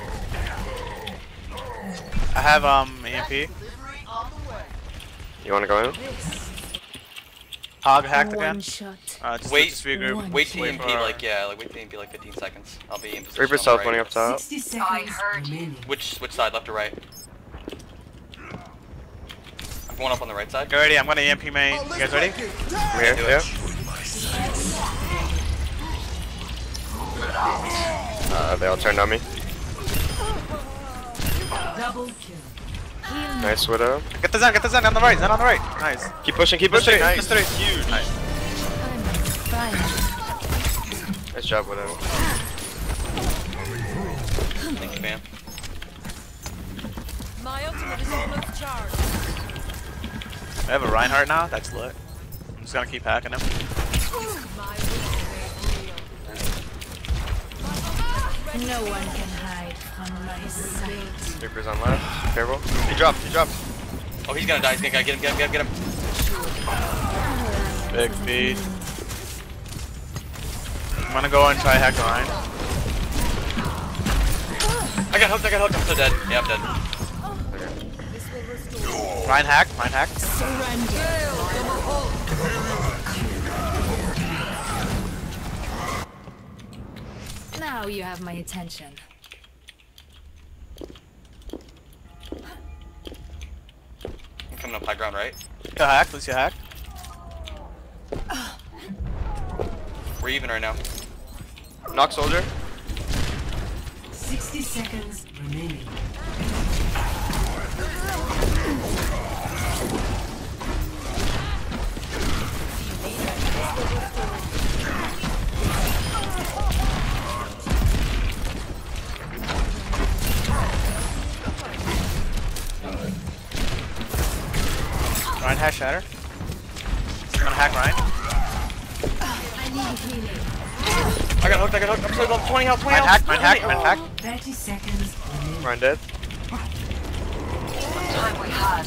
I have um EMP. You wanna go in? Hog hacked One again. shot. Uh, just, Wait, just regroup. wait to EMP for- like, yeah, like wait to EMP like 15 seconds. I'll be in position. Reaper on the self right. running up top. 60 seconds remaining. Which, which side, left or right? I'm going up on the right side. Get ready. I'm gonna EMP main. You guys ready? I'm here, yeah. In my sights. Uh, they all turned on me. Double kill. Nice widow. Get the Zen. Get the Zen on the right. Zen on the right. Nice. Keep pushing, keep Push pushing. three. Nice. Push three. Huge. Nice. Nice job, widow. Thank you, fam. My ultimate is almost charged. I have a Reinhardt now. That's lit. I'm just gonna keep hacking him. My will made real. No one can hide from my sight. Reaper's on left. Careful. He dropped, he dropped. Oh, he's gonna die. He's gonna die. Get him, get him, get him, get him. Big speed. I'm gonna go and try hack the Rein. I got hooked, I got hooked. I'm so dead. Yeah, I'm dead. Rein hack. Rein hack. Now you have my attention. Coming up high ground, right? Go hack. Let's hack. We're even right now. Knock soldier. 60 seconds remaining. Rein hack shatter. I'm gonna hack Rein. I need healing. I got hooked, I got hooked. I'm so low. 20 health, 20 Rein health. hack. Rein hack. Rein hack. 30 seconds remaining. Rein dead. Time we had.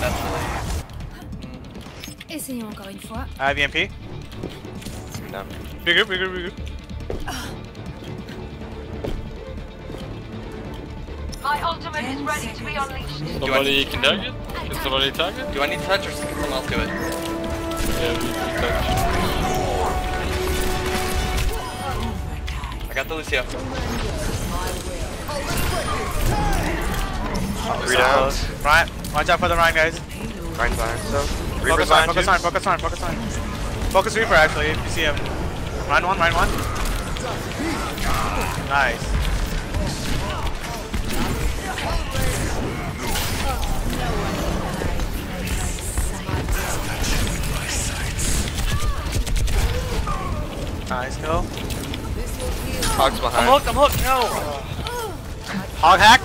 That's really... Is anyone going for it? I have EMP. No. Regroup. Regroup. Regroup. My ultimate is ready to be unleashed. Somebody can target? Can somebody target? Do I need to touch or can someone else do it? Yeah, we can touch. I got the Lucio. Three down. Rein, watch out for the Rein guys. Rein's behind, so. Focus on, focus on, focus on, focus on. Focus Reaper actually, if you see him. Rein one, Rein one. Nice. Nice go. Hog's behind. I'm behind. hooked, I'm hooked, no! Hog hack.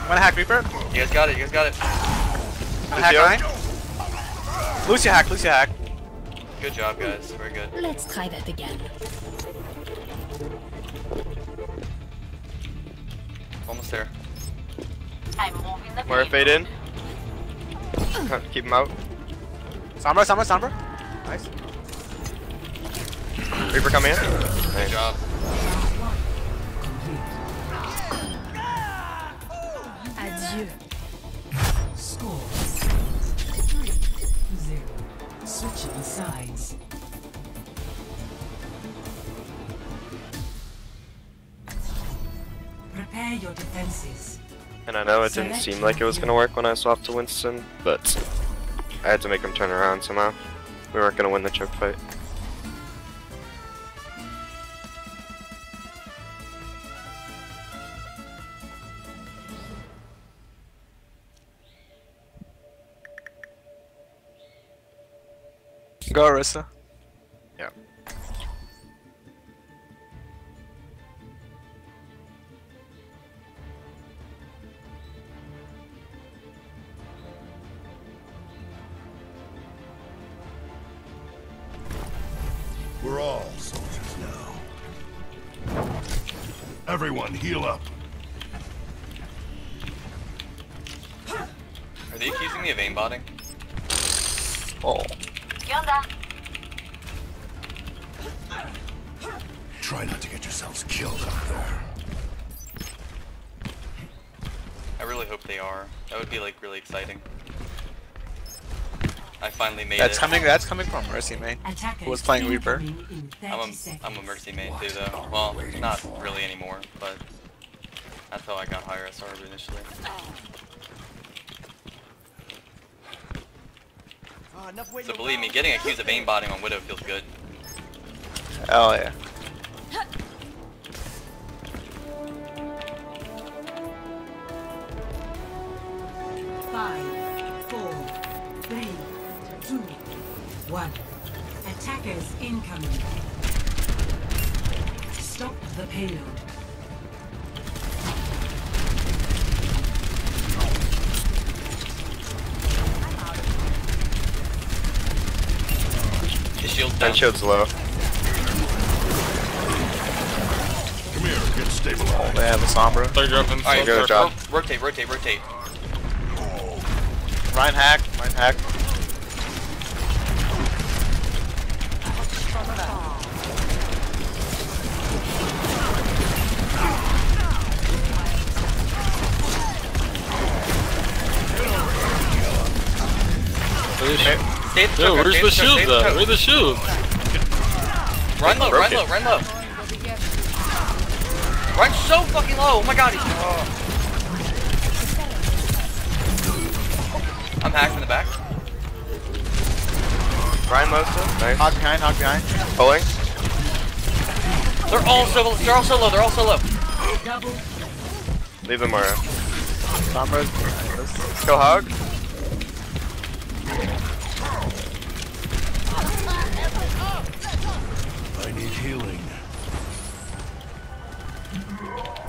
I'm gonna hack Reaper. You guys got it, you guys got it. I'm gonna hack Rein. Lucio hack, Lucio hack. Good job, guys. Very good. Let's try that again. Almost there. I'm moving the Where fade in? Keep him out. Sombra, Sombra, Sombra. Nice. Reaper coming in. Good job. Adieu. Score. Three. Zero. Switching sides. Prepare your defenses. And I know it didn't seem like it was gonna work when I swapped to Winston, but I had to make him turn around somehow. We weren't gonna win the choke fight. Go, Orisa. We're all soldiers now. Everyone, heal up. Are they accusing me of aimbotting? Oh. ¿Qué? Try not to get yourselves killed out there. I really hope they are. That would be like really exciting. I finally made That's it. coming. That's coming from Mercy main. Who was playing Reaper? I'm a, I'm a Mercy main too though. Well, not really anymore, but that's how I got higher SR initially. So believe me, getting accused of aimbotting on Widow feels good. Hell yeah. Five, one. Attackers incoming. Stop the payload. His shield's down. shield's low. Come here, get stabilized. Oh, they have a Sombra. Third drop him. Alright, Good job. ro- rotate, rotate, rotate. Rein hack. Rein hack. Stay at the Yo, where's the choke, shield stay at though? Where's the shield? Run low, run low, run low. Run so fucking low. Oh my god, he's. Oh. I'm hacked in the back. Rein low still. Nice. Hog behind. Hog behind. Pulling. They're all so they're all so low. They're all so low. Leave him Mara. Sombra. Go hog.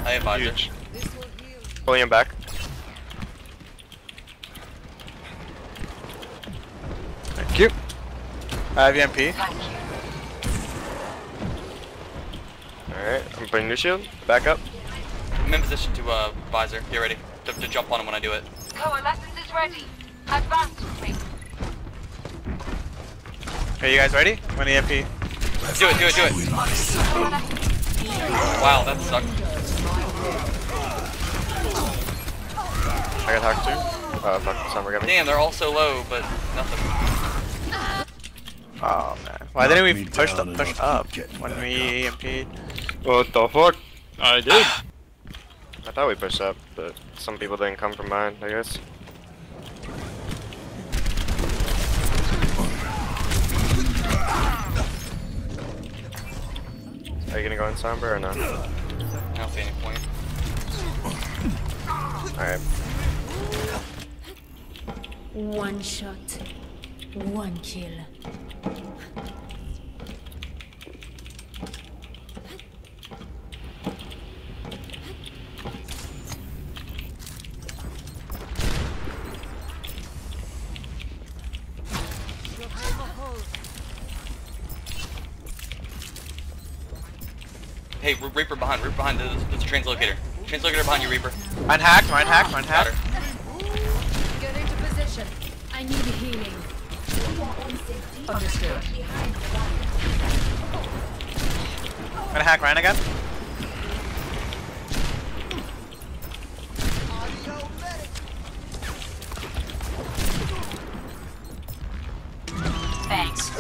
I have visor. Huge. Pulling him back. Thank you. I have EMP. Alright, I'm putting new shield. Back up. I'm in position to uh visor. Get ready to, to jump on him when I do it. Coalescence is ready. Advance with me. Are you guys ready? When EMP. Do it, do it, do it. Wow, that sucked. I got hacked too. Oh fuck, summer got me. Damn, they're all so low, but nothing. Oh man. Why didn't we push the push up when back we EMP'd? What the fuck? I did. I thought we pushed up, but some people didn't come from mine, I guess. Are you gonna go in Sombra or no? I don't see any point. Alright. One shot, one kill. Hey, Reaper behind, Reaper behind. There's, there's a translocator. Translocator behind you, Reaper. Mine hacked, mine hacked, mine Got hacked. I need healing. Understood. Gonna hack Rein again. Thanks.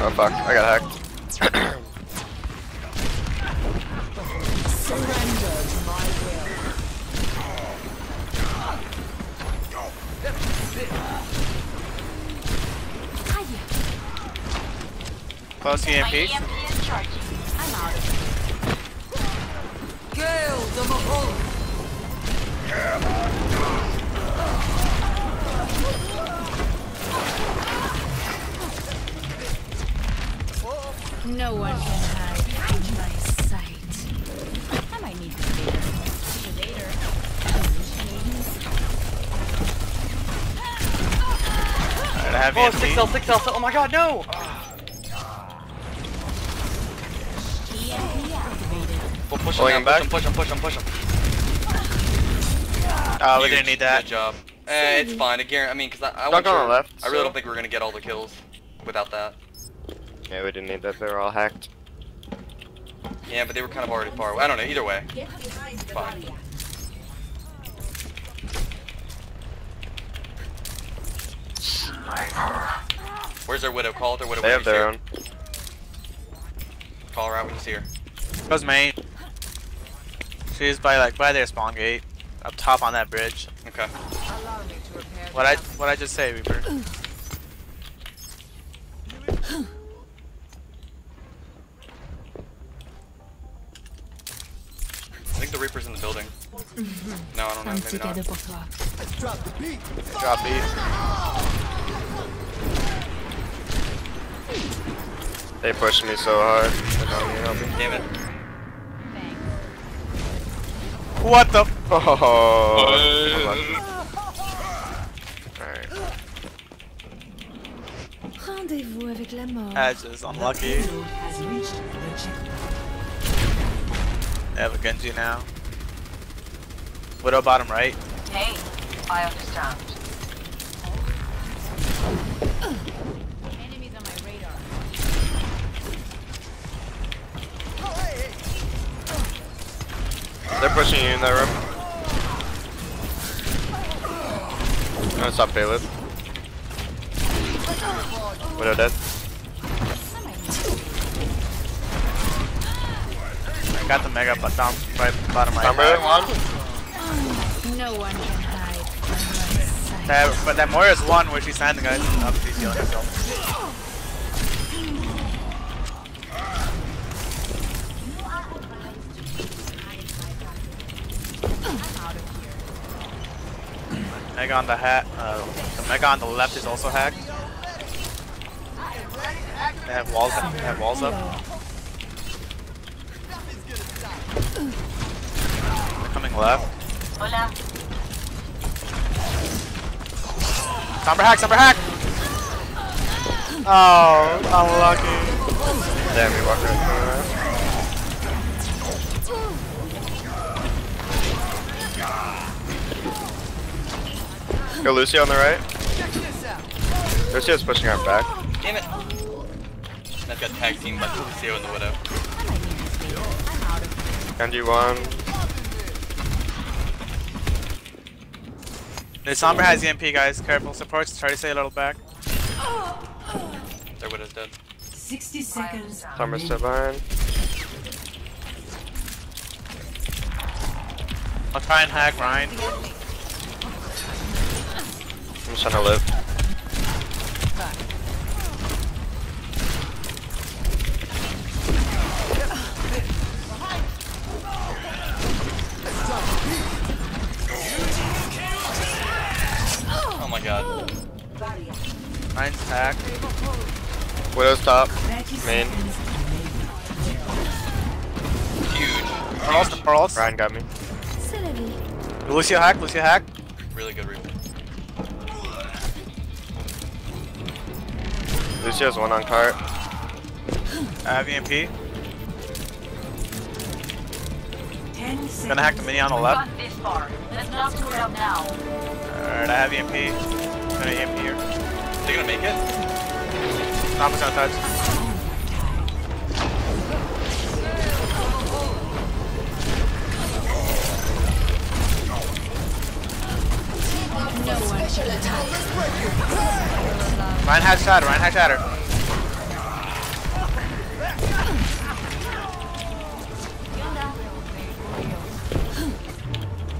Oh fuck, I got hacked. Surrender Close My EMP. EMP is charging. I'm out of here. Gale the Mahol. No one can hide from my sight. I might need this later. Later. Alright, I have Oh, EMP. 6L, 6L, oh my god, no! Well, push him Pulling now, him back? push him, push him, push him, push him. Oh, we Huge. didn't need that. Good job. Eh, it's fine, I guarantee, I mean, cause I, I Don't want go on sure, the left, I really so- don't think we're gonna get all the kills without that. Yeah, we didn't need that. They were all hacked. Yeah, but they were kind of already far away. I don't know, either way. Fine. Where's their widow? Call it their widow. They have their her. own. Call her out when you see her. Goes main. She's by like by their spawn gate, up top on that bridge. Okay. Allow me to repair What I what I just say, Reaper? I think the Reaper's in the building. No, I don't know. I'm Maybe not. together pour toi. Drop the beat. Drop beat. They pushed me so hard. They don't need help me. Damn it. What the? Oh. Alright. Rendez-vous avec la mort. Ah, That's just unlucky. Has reached the checkpoint. They have a Genji now. Widow bottom right. Hey, I understand. Enemies on my radar. They're pushing you in that room. I'm gonna stop Caleb. Widow dead. I got the mega but down right bottom right. Sombra, one. No one can hide from my sight. That, but that Moira's one where she's standing guys. Up, she's healing herself. Mega on the hat. Uh, the Mega on the left is also hacked. They have walls. They have walls up. They're coming left. Hola. Sombra hack. Sombra hack. Oh, unlucky. Damn, we walked right Go Lucy on the right. Lucio's pushing our back. Damn it. And I've got tag team by Lucio and the Widow. Genji one. The Sombra has EMP, guys. Careful. Supports. Try to stay a little back. Their Widow's dead. 60 seconds. Summer's still behind. I'll try and hack Rein. I'm just trying to live. Oh my god. Mine's hacked. Widow's top. Main. Huge. Pearls, pearls. Rein got me. Lucio hack, Lucio hack. Really good replay. Lucio's one on cart. I have EMP. Ten Gonna hack the mini on the left. Got this far. Let's not screw it up now. Alright, I have EMP. Gonna EMP here. Is he gonna make it? Top is gonna touch. Rein has shatter, Rein has shatter.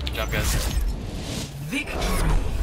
Good job, guys. Victory.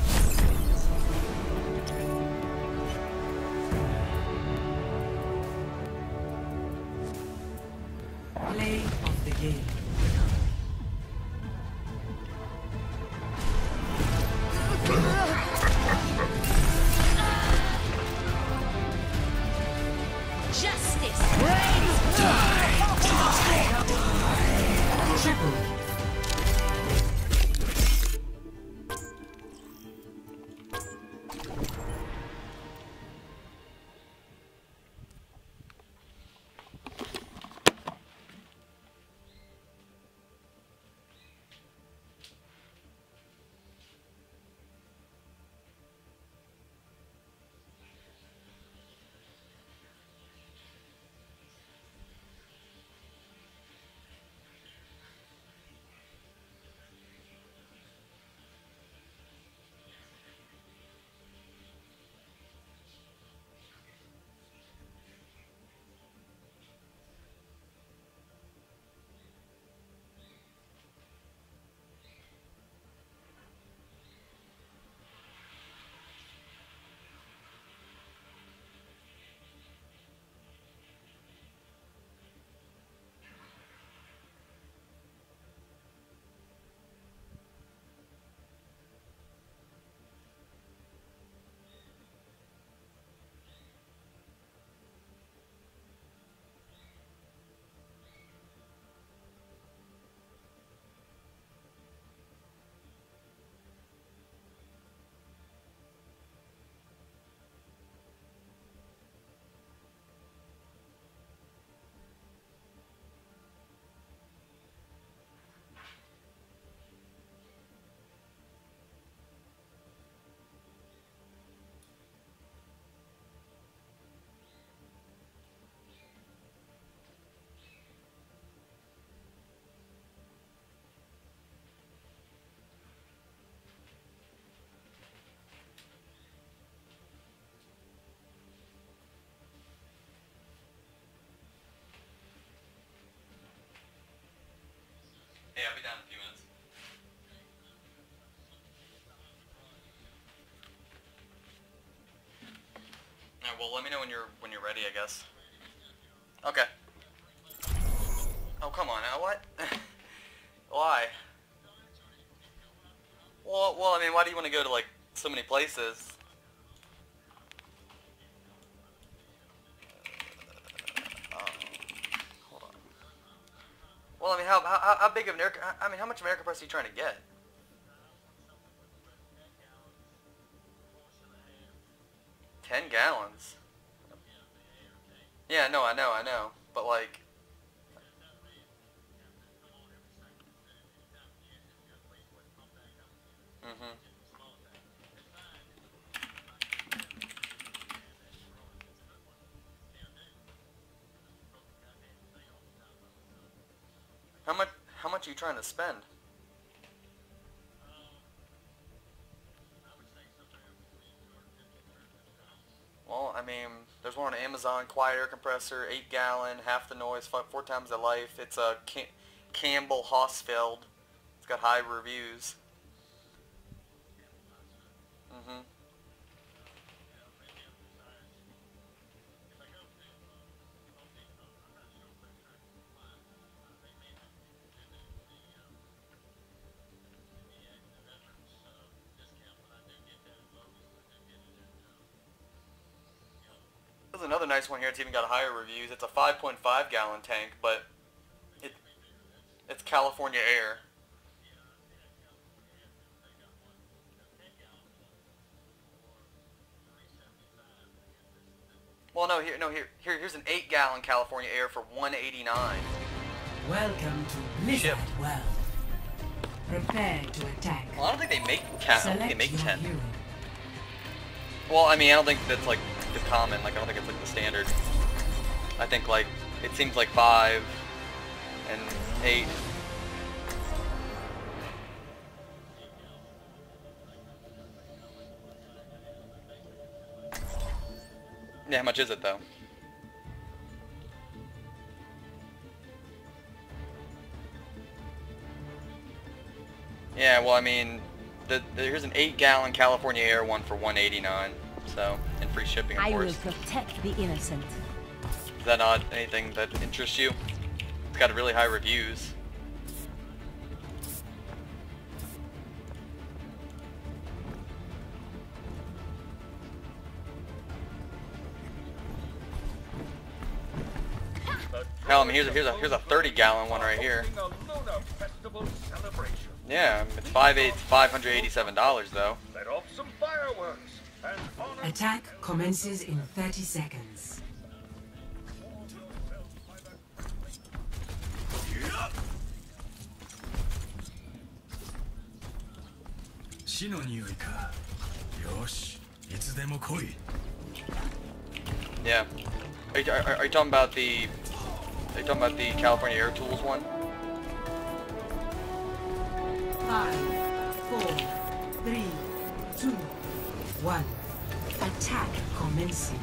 Well let me know when you're when you're ready, I guess. Okay. Oh come on now, what? why? Well well I mean why do you want to go to like so many places? Uh, hold on. Well, I mean, how, how, how big of an air... I mean, how much of an air compressor are you trying to get? Yeah, no, I know, I know. But, like... Mm-hmm. How much, how much are you trying to spend? Amazon, quiet air compressor, 8 gallon, half the noise, four times the life. It's a Cam- Campbell Hosfeld. It's got high reviews. Nice one here. It's even got higher reviews. It's a 5.5 gallon tank, but it it's California Air. Well, no, here, no, here, here, here's an eight gallon California Air for 189. Welcome to Blizzard World. Prepare to attack. Well, I don't think they make ca- I don't think they make your 10. hero. Well, I mean, I don't think that's like the common. Like, I don't think it's like the standard. I think like it seems like five and eight. Yeah, how much is it though? Yeah, well, I mean, the, the, here's an eight-gallon California Air one for 189. So, and free shipping, of I will protect the innocent. Is that not anything that interests you? It's got really high reviews. Hell, I mean, here's a, here's a here's a 30 gallon one right here. Yeah, it's five eight five hundred eighty-seven dollars though. Attack commences in 30 seconds. Yeah. Are you, are, are you talking about the are you talking about the California Air Tools one? Five, four, three, two, one. Attack commencing.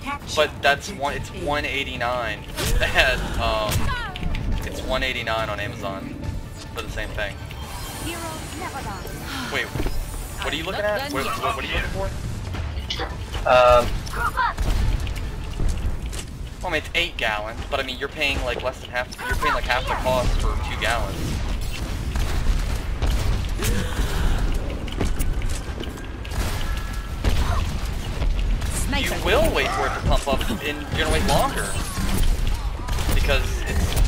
Capture But that's one. It's 189 at um. It's 189 on Amazon for the same thing. Heroes never die. Wait, what are you looking at? What, what, what are you looking for? Um, Well, I mean, it's eight gallons, but I mean, you're paying like less than half. You're paying like half the cost for two gallons. You will wait for it to pump up, and you're gonna wait longer because it's.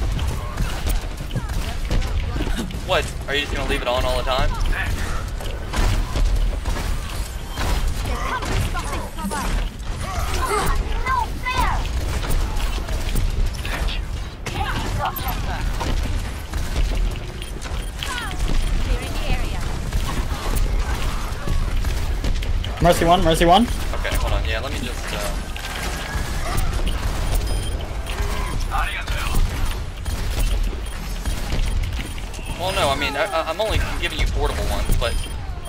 What? Are you just gonna leave it on all the time? No fair! Rochester. Clearing the area. Mercy one, Mercy one. Giving you portable ones, but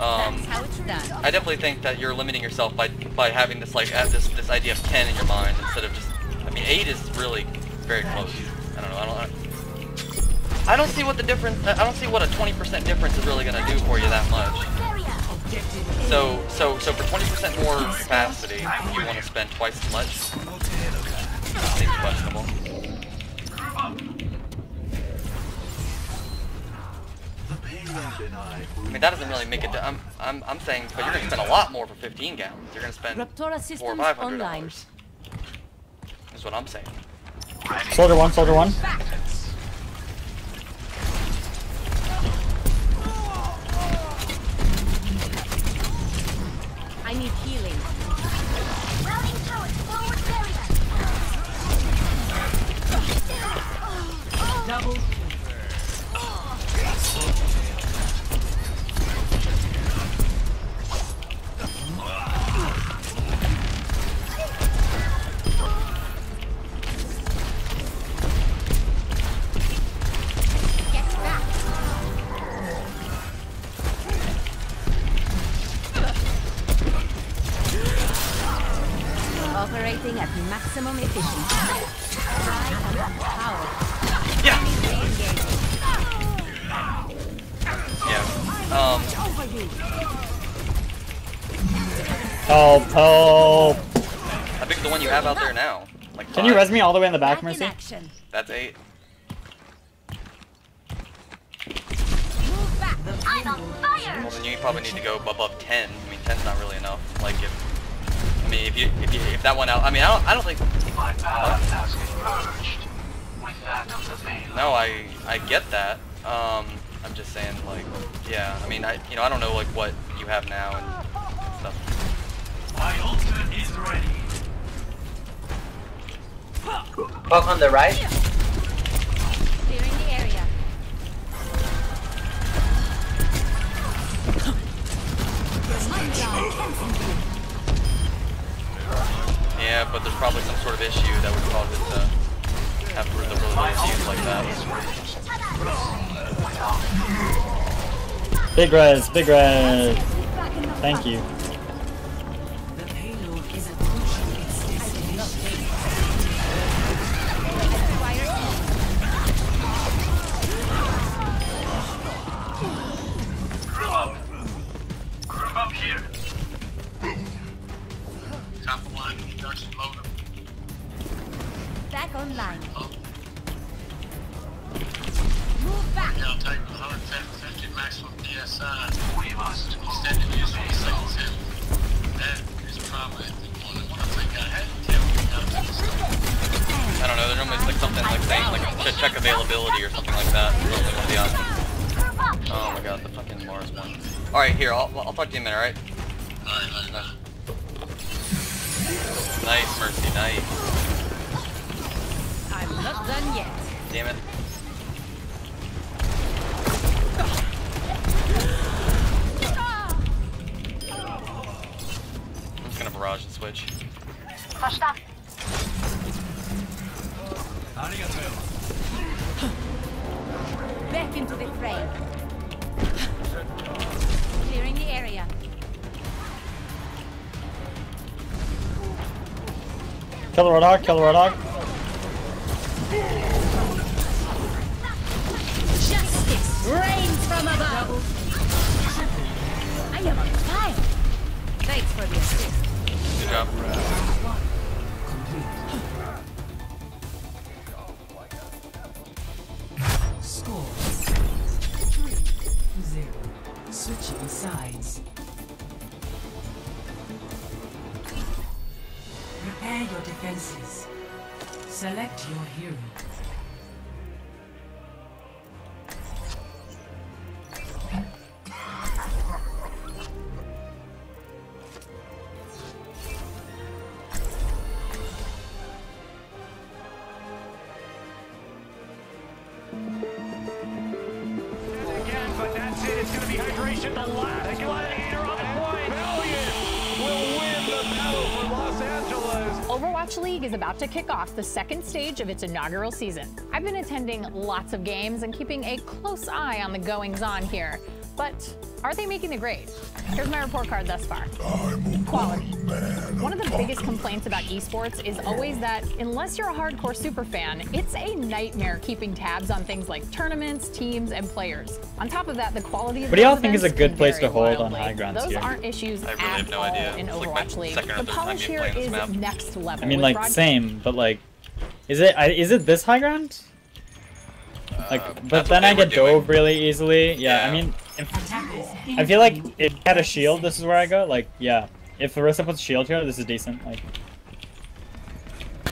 um, That's how it's done. I definitely think that you're limiting yourself by by having this like this this idea of 10 in your mind instead of just. I mean, eight is really very close. I don't know. I don't. I, I don't see what the difference. I don't see what a 20% difference is really gonna do for you that much. So so so for 20% more capacity, you want to spend twice as much. Seems questionable. I mean, that doesn't really make it. I'm, I'm, I'm saying, but you're gonna spend a lot more for 15 gallons. You're gonna spend Raptora four or five hundred dollars. Is what I'm saying. Soldier one, soldier one. I need healing. Routing through it. Forward barrier. Double maximum efficiency. I am empowered. Yeah. Yeah. Um. Over you. Help, help. How big is the one you have out there now? Like Can you res me all the way in the back, Back in Mercy? action. That's eight. Move back. I'm on fire! Well, then you probably need to go above 10. I mean, 10's not really enough. Like if, I mean, if you if you if that one out, I mean, I don't I don't think My path has converged with that of the payload. No, I I get that. Um, I'm just saying, like, yeah. I mean, I you know I don't know like what you have now and stuff. My ultimate is ready. Walk on the right. Clearing the area. Yeah, but there's probably some sort of issue that would cause it to have to the really issues like that. Big res, big res. Thank you. Kill the Roadhog, kill the second stage of its inaugural season. I've been attending lots of games and keeping a close eye on the goings on here. But are they making the grade? Here's my report card thus far. Quality. One of the biggest complaints about esports is always that unless you're a hardcore super fan, it's a nightmare keeping tabs on things like tournaments, teams, and players. On top of that, the quality of What do y'all think is a good place to hold on high grounds Those here? aren't issues I really at have no all idea. in It's like Overwatch League. The polish being here playing this is map. next level. I mean, like broad- same, but like, is it I- is it this high ground? Like, but Uh, that's then I get dove really easily. Yeah, Yeah. I mean, if, I feel like if it had a shield, this is where I go. Like, yeah, if Larissa puts shield here, this is decent. Like,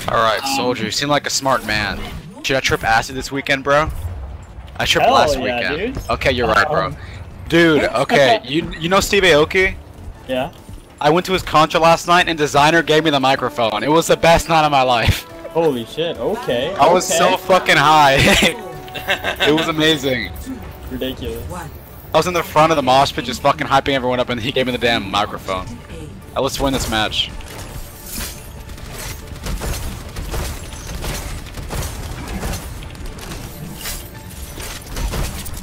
Alright, soldier, you seem like a smart man. Should I trip acid this weekend, bro? I tripped Hell last yeah, weekend. dude. Okay, you're right, bro. Um, Dude, okay, you you know Steve Aoki? Yeah. I went to his concert last night and designer gave me the microphone. It was the best night of my life. holy shit. Okay. I was okay. so fucking high. it was amazing. ridiculous. I was in the front of the mosh pit just fucking hyping everyone up and he gave me the damn microphone. Uh, let's win this match.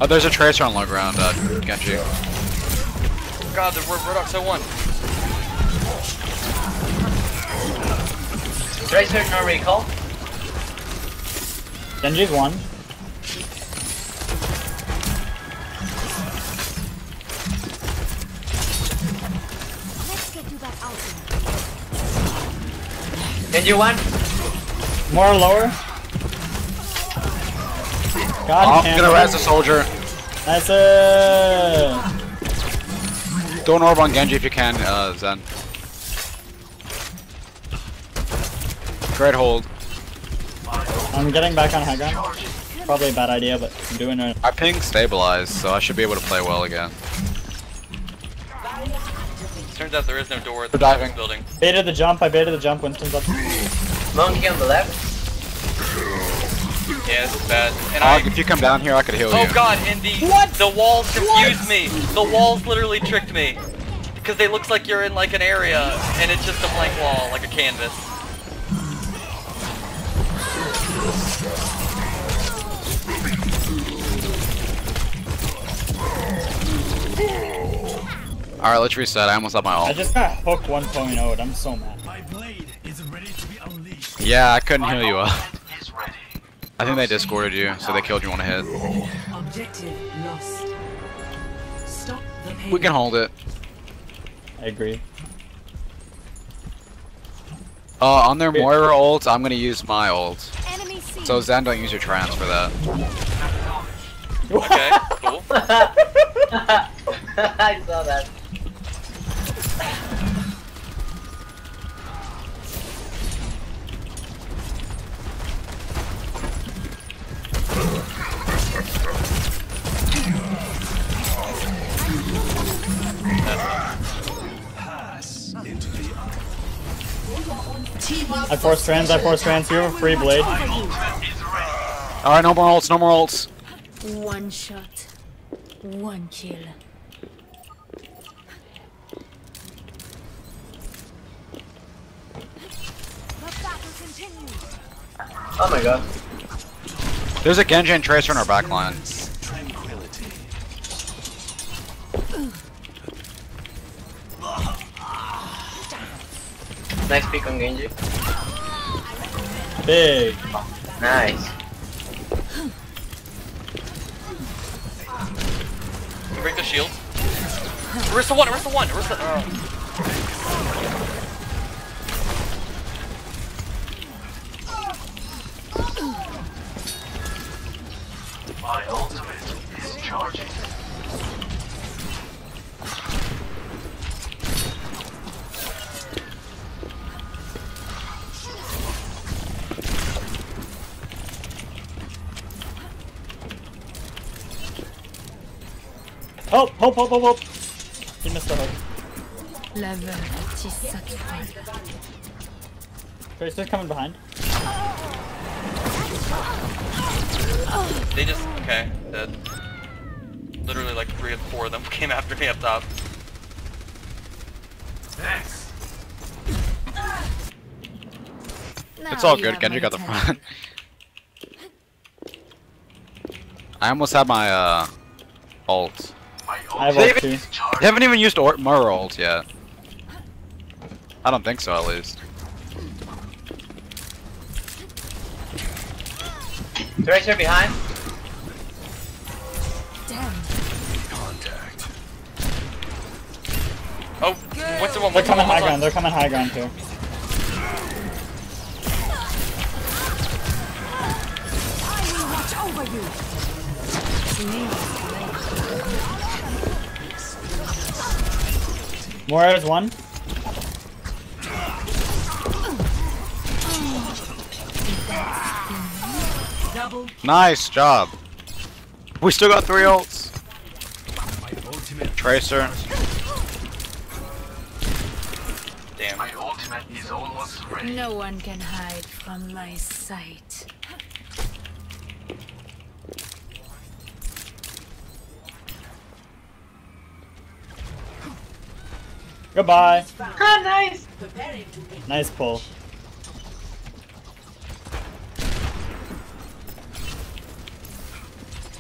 Oh, there's a tracer on low ground, uh, Genji. God, the Ro- Rodox 01. Tracer, no recall. Genji's one. Let's get you back out there. Can you one? More lower. God I'm gonna it. res the soldier. That's it. Don't orb on Genji if you can, uh, Zen. Great hold. I'm getting back on high ground. Probably a bad idea, but I'm doing it. My ping stabilized, so I should be able to play well again. Turns out there is no door at the diving. building. Baited the jump, I baited the jump, Winston's up. Monkey on the left. Yeah, this is bad. And Og, I. if you come down here, I could heal Oh you. Oh god, and the what? the walls confused me. The walls literally tricked me. Because they looks like you're in like an area and it's just a blank wall, like a canvas. Alright, let's reset. I almost had my all. I just got hooked 1.0, I'm so mad. My blade is ready to be unleashed. Yeah, I couldn't heal you up. I think they discorded you, so they killed you on a hit. Objective lost. Stop the pain. We can hold it. I agree. Uh, on their Moira ult, I'm gonna use my ult. So Zen, don't use your trans for that. Okay, cool. I saw that. I force trans, I force trans, you have a free blade. Alright, no more ults, no more ults. One shot. One kill. The battle continues. Oh my god. There's a Genji and Tracer in our back line. Nice pick on Genji. Big. Nice. Break the shield. Orisa one, Orisa one, Orisa. Oh. My ultimate is charging. Oh, hope, hope, hope, hope. He missed the hook. La veuve tisse Tracer's coming behind. They just okay, dead. Literally like three of four of them came after me up top. Thanks. It's all good, Genji got the front. I almost had my uh ult. I have They ult too. They haven't even used or Moira ult yet. I don't think so, at least. Tracer behind. Damn. Contact. Oh, what's the one? They're coming high ground, they're coming high ground too. I will watch over you. Moira's one. Nice job. We still got three ults. My ultimate. Tracer. Damn. My ultimate is almost ready. No one can hide from my sight. Goodbye. Ah, nice. preparing to make Nice pull.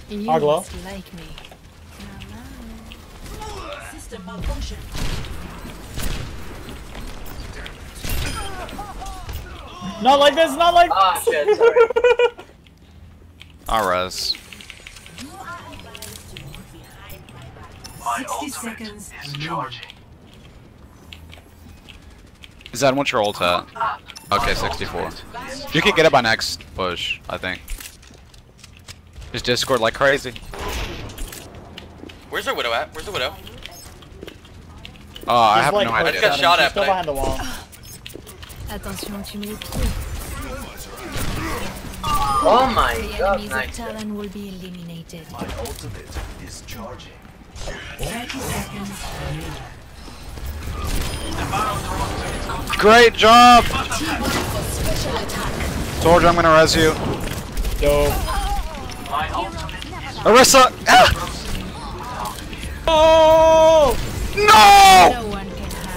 You Aglo. must like me. system malfunction. Not like this, not like Ah, this. shit, sorry. I'll res. My 60 seconds is remaining. charging. Zen, what's your ult at? Okay, 64. You can get it by next push, I think. Just Discord like crazy. Where's the widow at? Where's the widow? Oh, I He's have like no idea. got at him. shot at, still but I- behind the wall. Attention, tu mets les pieds. Oh my The god, enemies nice. of Talon will be eliminated. My ultimate is charging. 30 seconds. Great job! Soldier, I'm gonna res you. Yo. Orisa! Ah! Oh! No!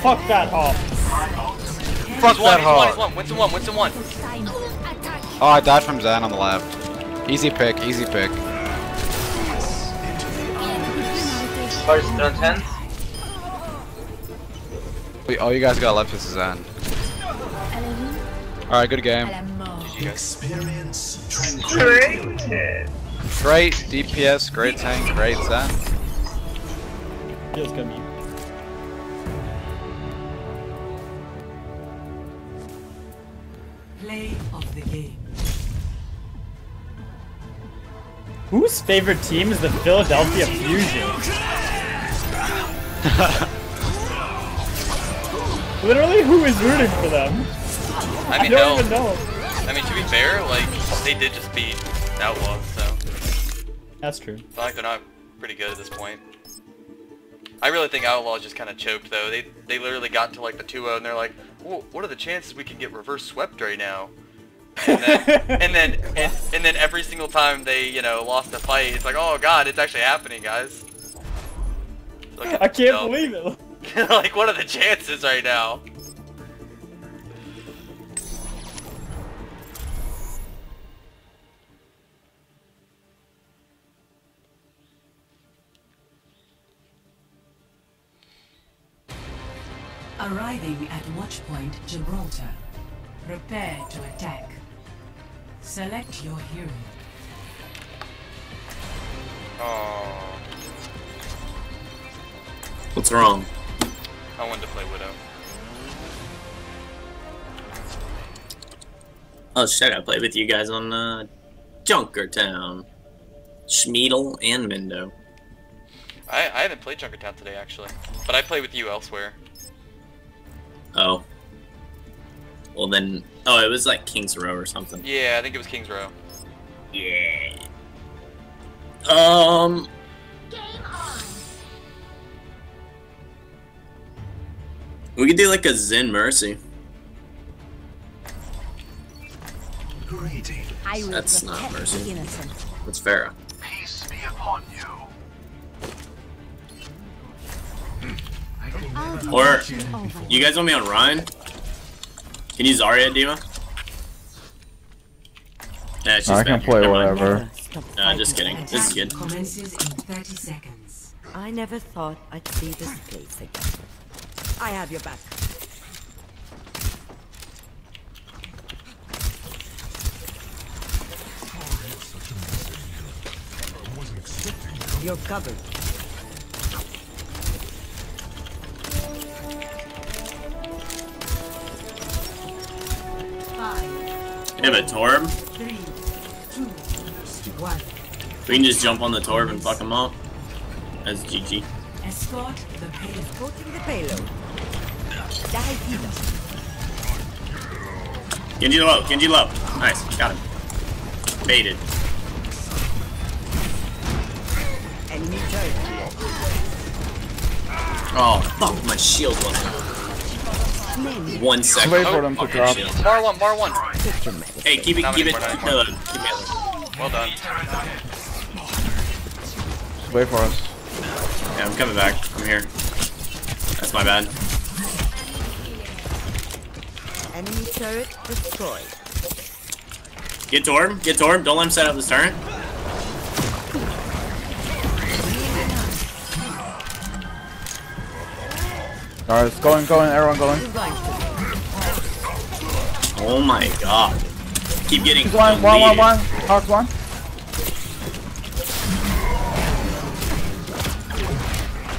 Fuck that hop. Fuck one, that he's one, hog. he's one. Winston one, Winston one. Oh, I died from Zen on the left. Easy pick, easy pick. First turn 10. Wait, all you guys got left is Zen. Alright, good game. Experience Great DPS, great tank, great Zen. Feels good, man. Play of the game. Whose favorite team is the Philadelphia Fusion? Literally, who is rooting for them? I mean, don't hell, even know. I mean, to be fair, like they did just beat Outlaws, so That's true. not like they're not pretty good at this point. I really think Outlaws just kind of choked though. They they literally got to like the 2-0 and they're like, well, what are the chances we can get reverse swept right now? And then and then and, and then every single time they you know lost a fight, it's like, oh god, it's actually happening, guys. Like, I can't no. believe it. like, what are the chances right now? Arriving at Watchpoint Gibraltar. Prepare to attack. Select your hero. Oh, What's wrong? I wanted to play Widow. Oh shit, I played with you guys on uh, Junkertown. Schmeedle and Mindo. I, I haven't played Junkertown today actually, but I play with you elsewhere. Oh. Well then, oh, it was like King's Row or something. Yeah, I think it was Kings Row. Yeah. Um. Game on. We could do like a Zen Mercy. greeting. I will That's not mercy. innocent. That's Pharah. Peace be upon you. Or, you guys want me on Rein? Can you Zarya, Dima? Nah, she's I can back. play Never whatever. Nah, just kidding. This is good. Commences in 30 seconds. I never thought I'd see this place again. I have your back. You're covered. Have a Torb. Three, two, one. We can just jump on the Torb and fuck him up. That's GG. Escort the payload. Escorting the payload. Die healer. Genji low, Genji low. Nice, got him. Baited. Enemy turret. Oh, fuck, my shield wasn't. One second. Wait for them to Fucking drop. shield. Bar one, bar one. Hey, keep it, Not keep it, anymore, keep it, keep it. Well done. Wait for us. Yeah, I'm coming back. I'm here. That's my bad. Enemy turret destroyed. Get Torb, get Torb. Don't let him set up this turret. Alright, it's going, going, everyone going. Oh my god. Keep getting He's one, one, one, one. Hawk one.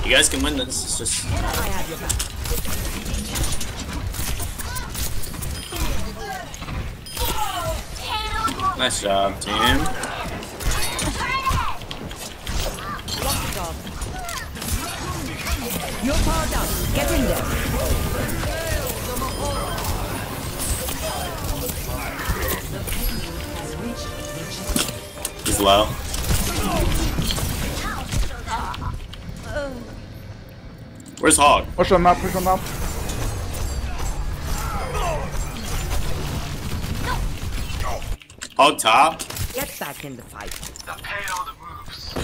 You guys can win this. It's just. I have your back. Nice job, team. You're powered up. Get in there. He's low. Where's Hog? Push him up, push him up. Hog top. Get back in the fight. The payload moves.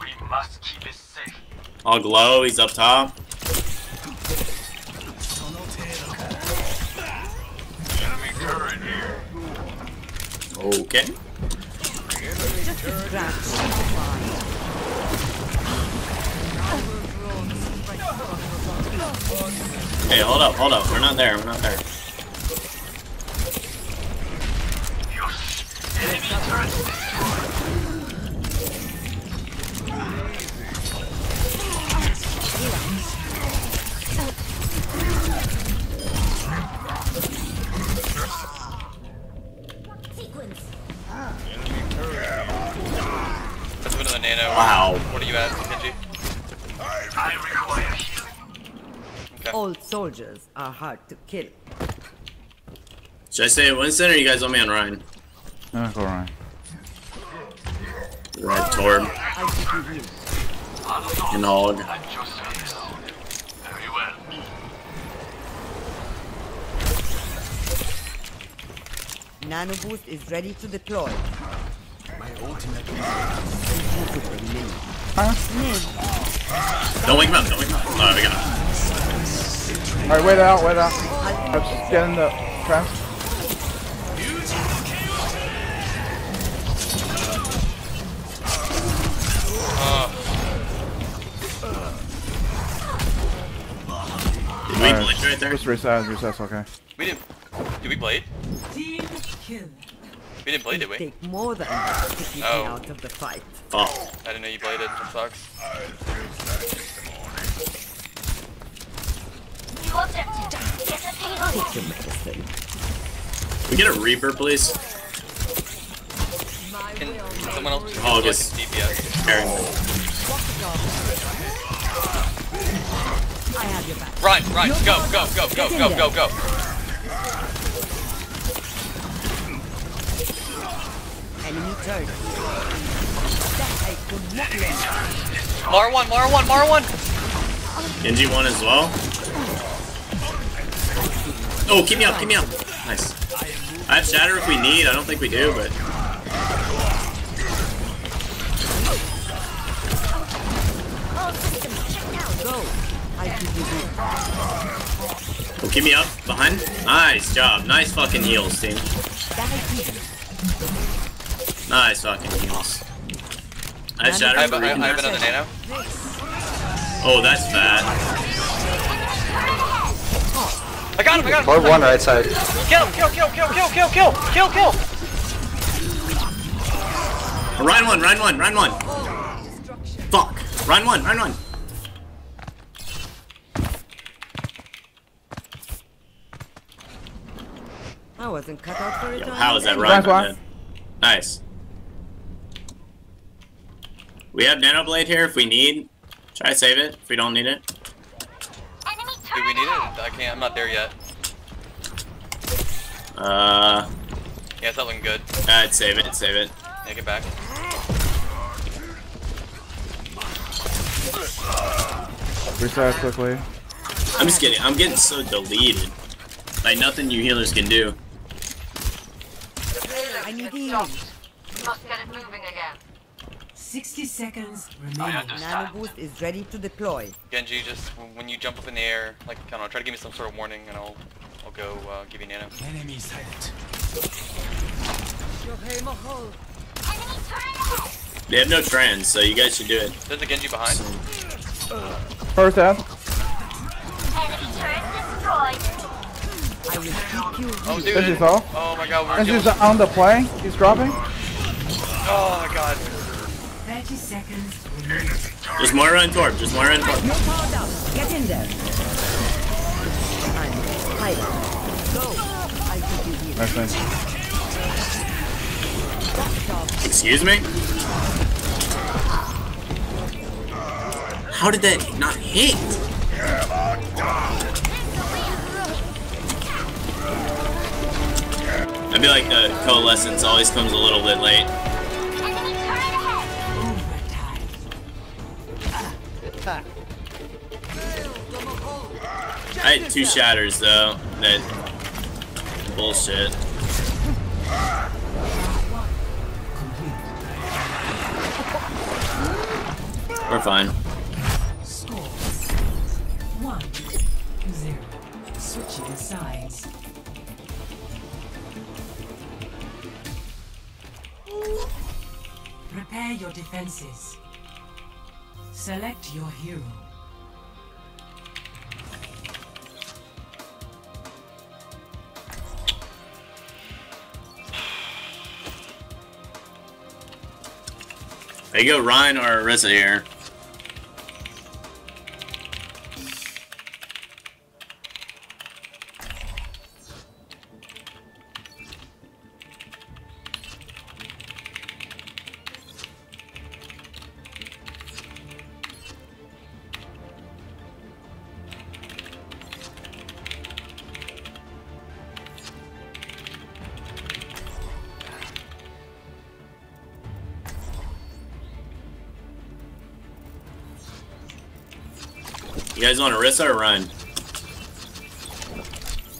we must keep it safe. Hog low. He's up top. Okay. Hey, hold up, hold up. We're not there. We're not there. Enemy nano. Wow. What are you at, Genji? I require healing. Old soldiers are hard to kill. Should I say Winston or you guys want me on Rein? Yeah, go Rein. Red Torb I should be healed. and Hog. Very. Nano boost is ready to deploy. My ultimate Don't wake him up. Don't wake him up. Alright, we got him. Alright, wait out, wait out. I'm just getting the traps. Did we blitz right there? Just reset, reset's okay. We didn't. Did we blade? Team kill. We didn't blade, did we? Take more than that to keep me Oh. out of the fight. Fuck. I didn't know you bladed. That sucks. You attempted. Get. Take your medicine. We get a Reaper, please. Can someone else Oh, look guess- in DPS? Aaron. I have your back. Rein, Rein, go, go, go, go, go, go, go. Enemy turret. That I could not let. Mara one, Mara one, Mara one. Genji one as well. Oh, keep me up, keep me up. Nice. I have Shatter if we need. I don't think we do, but Go. I should be healed. oh, keep me up behind. Nice job. Nice fucking heals, team. That I keep. Nice fucking heals. I have Shatter I have, for I, I have another nano. Oh, that's fat. I got him, I got him. Or one right side. Kill, kill, kill, kill, kill, kill, kill, kill, kill. Rein one, Rein one, Rein one. Fuck. Rein one, Rein one. I wasn't cut out for it. Yo, how is that the Rein Nice one. Nice. We have Nano Blade here if we need. Try to save it if we don't need it. Do we need it? I can't. I'm not there yet. Uh, Yeah, it's not looking good. I'd save it, save it. Take it back. Reset quickly. I'm just kidding. I'm getting so deleted. Like nothing you healers can do. I need healing. We must get it moving again. 60 seconds remaining. Nano boost is ready to deploy. Genji, just when you jump up in the air, like I don't know, try to give me some sort of warning, and I'll I'll go uh, give you nano. Enemy sighted. They have no trans, so you guys should do it. There's a Genji behind. First half. Enemy turret destroyed. I will keep you Oh, healed. dude. This is all. Oh my God, we're And killing. he's on the plane. He's dropping. Oh my God. 30 seconds. Just Moira and Torb. Just Moira and Torb. You're powered up. Get in there. I'm hiding. Go. I should be healed. Nice, nice. Excuse me? How did that not hit? I feel like the coalescence always comes a little bit late. I had two shatters though. That bullshit. We're fine. Score. One. Zero. Switching sides. Prepare your defenses. Select your hero. There you go, Rein or Orisa here. You guys want Orisa or Rein?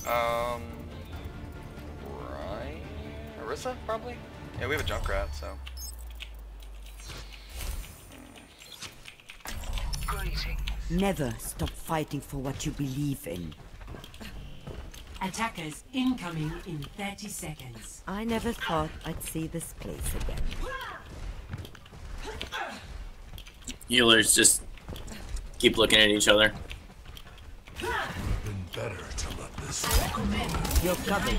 Um, right? Orisa, probably? Yeah, we have a Junkrat, so. Never stop fighting for what you believe in. Attackers incoming in 30 seconds. I never thought I'd see this place again. Healers just keep looking at each other. Been better to let this You're covered.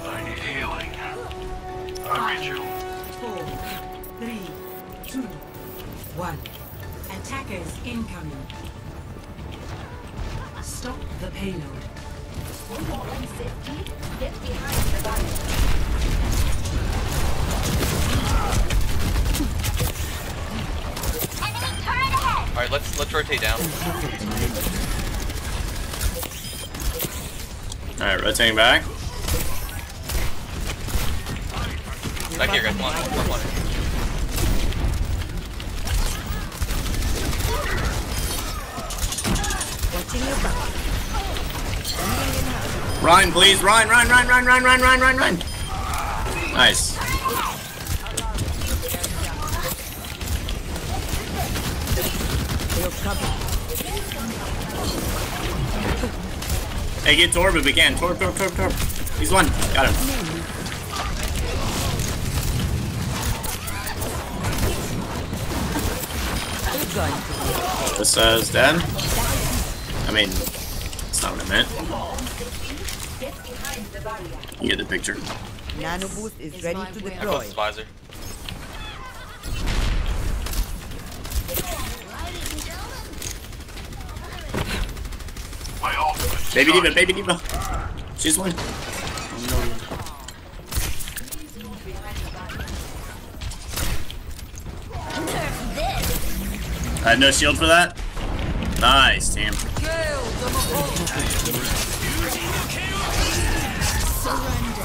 I need healing. I read you. Four, three, two, one. Attackers incoming. Stop the payload. Let's let's rotate down. Alright, rotating back. Back here, guys. Come on, come on. Watching your back. Rein, please, Rein, Rein, Rein, Rein, Rein, Rein, Rein, Rein. Nice. Hey, get Torb if we can. Torb, Torb, Torb, Torb. He's one. Got him. This is dead. I mean, that's not what I meant. You get the picture. Nano boost is ready to How close deploy. is visor? My ultimate. Baby D.Va, Baby D.Va. She's one. I had no shield for that. Nice, team.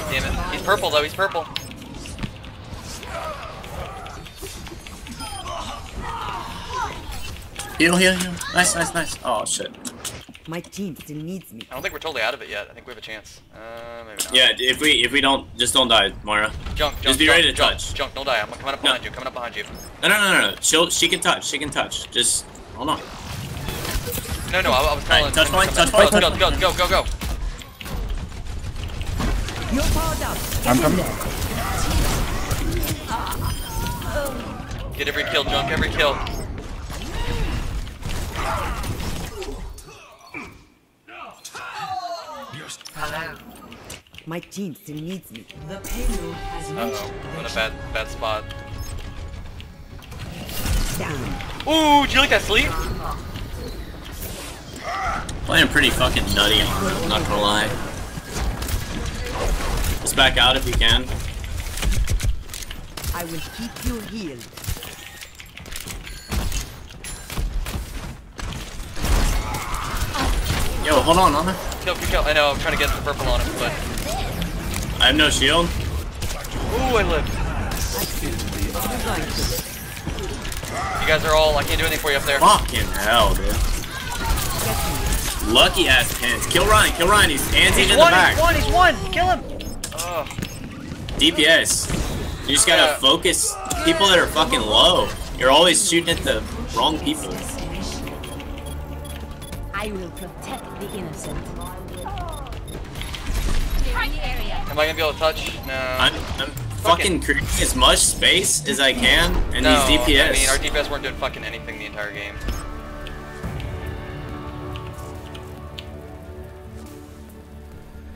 Damn it. He's purple though, he's purple. Heal, heal, heal. Nice, nice, nice. Oh shit. My team still needs me. I don't think we're totally out of it yet. I think we have a chance. Uh, maybe not. Yeah, if we if we don't just don't die, Moira. Junk, junk, Just be junk, ready to junk, touch. Junk, don't die. I'm coming up behind you. Coming up behind you. No, no, no, no, no. She'll she can touch. She can touch. Just hold on. No, no, I, I was telling Alright, touch point, to touch come in. point, Go, touch go, go, go, go, go. You're powered up. I'm coming. Get every kill, junk, every kill. My team still needs me. The payload has Uh reached oh, I'm in a bad, bad spot. Down. Ooh, did you like that sleep? Playing pretty fucking nutty. I'm not gonna lie. Let's back out if you can. I will keep you healed. Yo, hold on, Anna. Kill, kill, kill. I know, I'm trying to get the purple on him, but I have no shield. Ooh, I lived. You guys are all. I can't do anything for you up there. Fucking hell, dude. Lucky ass pins. Kill Rein, kill Rein. He's anti He's in one. the back. He's one. He's one. Kill him. Ugh. DPS. You just gotta Yeah. focus people that are fucking low. You're always shooting at the wrong people. I will protect the innocent. Am I gonna be able to touch? No. I'm, I'm fucking creating as much space as I can, and no, these DPS. I mean, our DPS weren't doing fucking anything the entire game.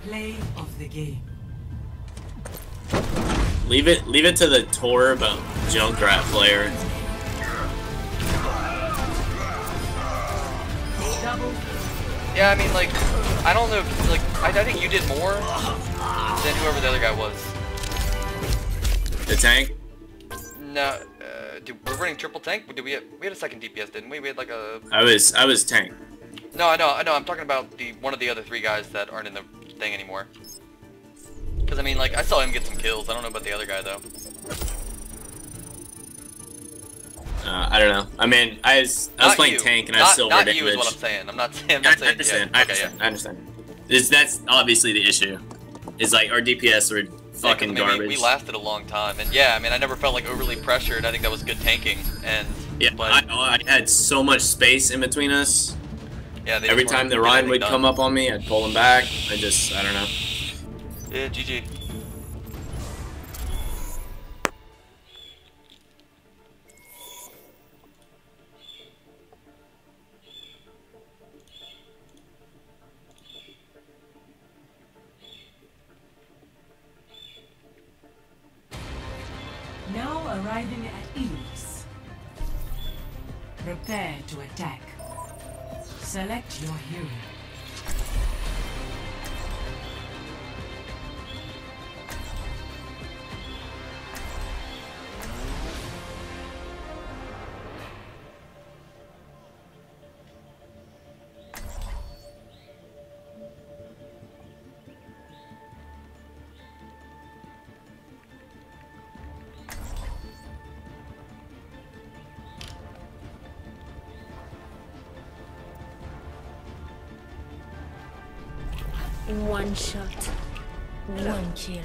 Play of the game. Leave it, leave it to the tour um, about Junkrat player. Yeah, I mean, like, I don't know. If, like, I, I think you did more than whoever the other guy was. The tank. No, uh, dude, we're running triple tank. Did we? Have, we had a second DPS, didn't we? We had like a. I was, I was tank. No, I know, I know. I'm talking about the one of the other three guys that aren't in the thing anymore. Because I mean, like, I saw him get some kills. I don't know about the other guy though. Uh, I don't know. I mean, I was, I was Not playing you. tank and I was silver Not damage. you is what I'm saying. I'm not saying. I'm I not saying. understand. Yeah. I Okay, yeah. I understand. It's, that's obviously the issue. Is like our DPS were Yeah, fucking I mean, garbage. We, we lasted a long time, and yeah, I mean, I never felt like overly pressured. I think that was good tanking, and yeah, I, I had so much space in between us. yeah, Every time the Rein would done. come up on me, I'd pull him back. I just, I don't know. Yeah, GG. Arriving at Ilios. Prepare to attack. Select your hero. One shot. One kill.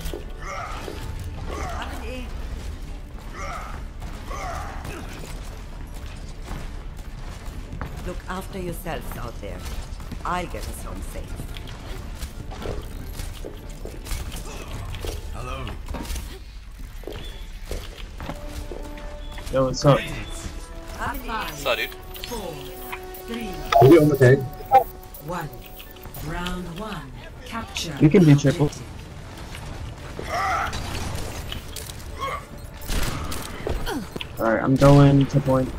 Look after yourselves out there. I'll get us home safe. Hello. Yo, what's up? What's up, dude? Four, three, Are you on the tank? one. Round one. Capture. You can do triple. Alright, I'm going to point.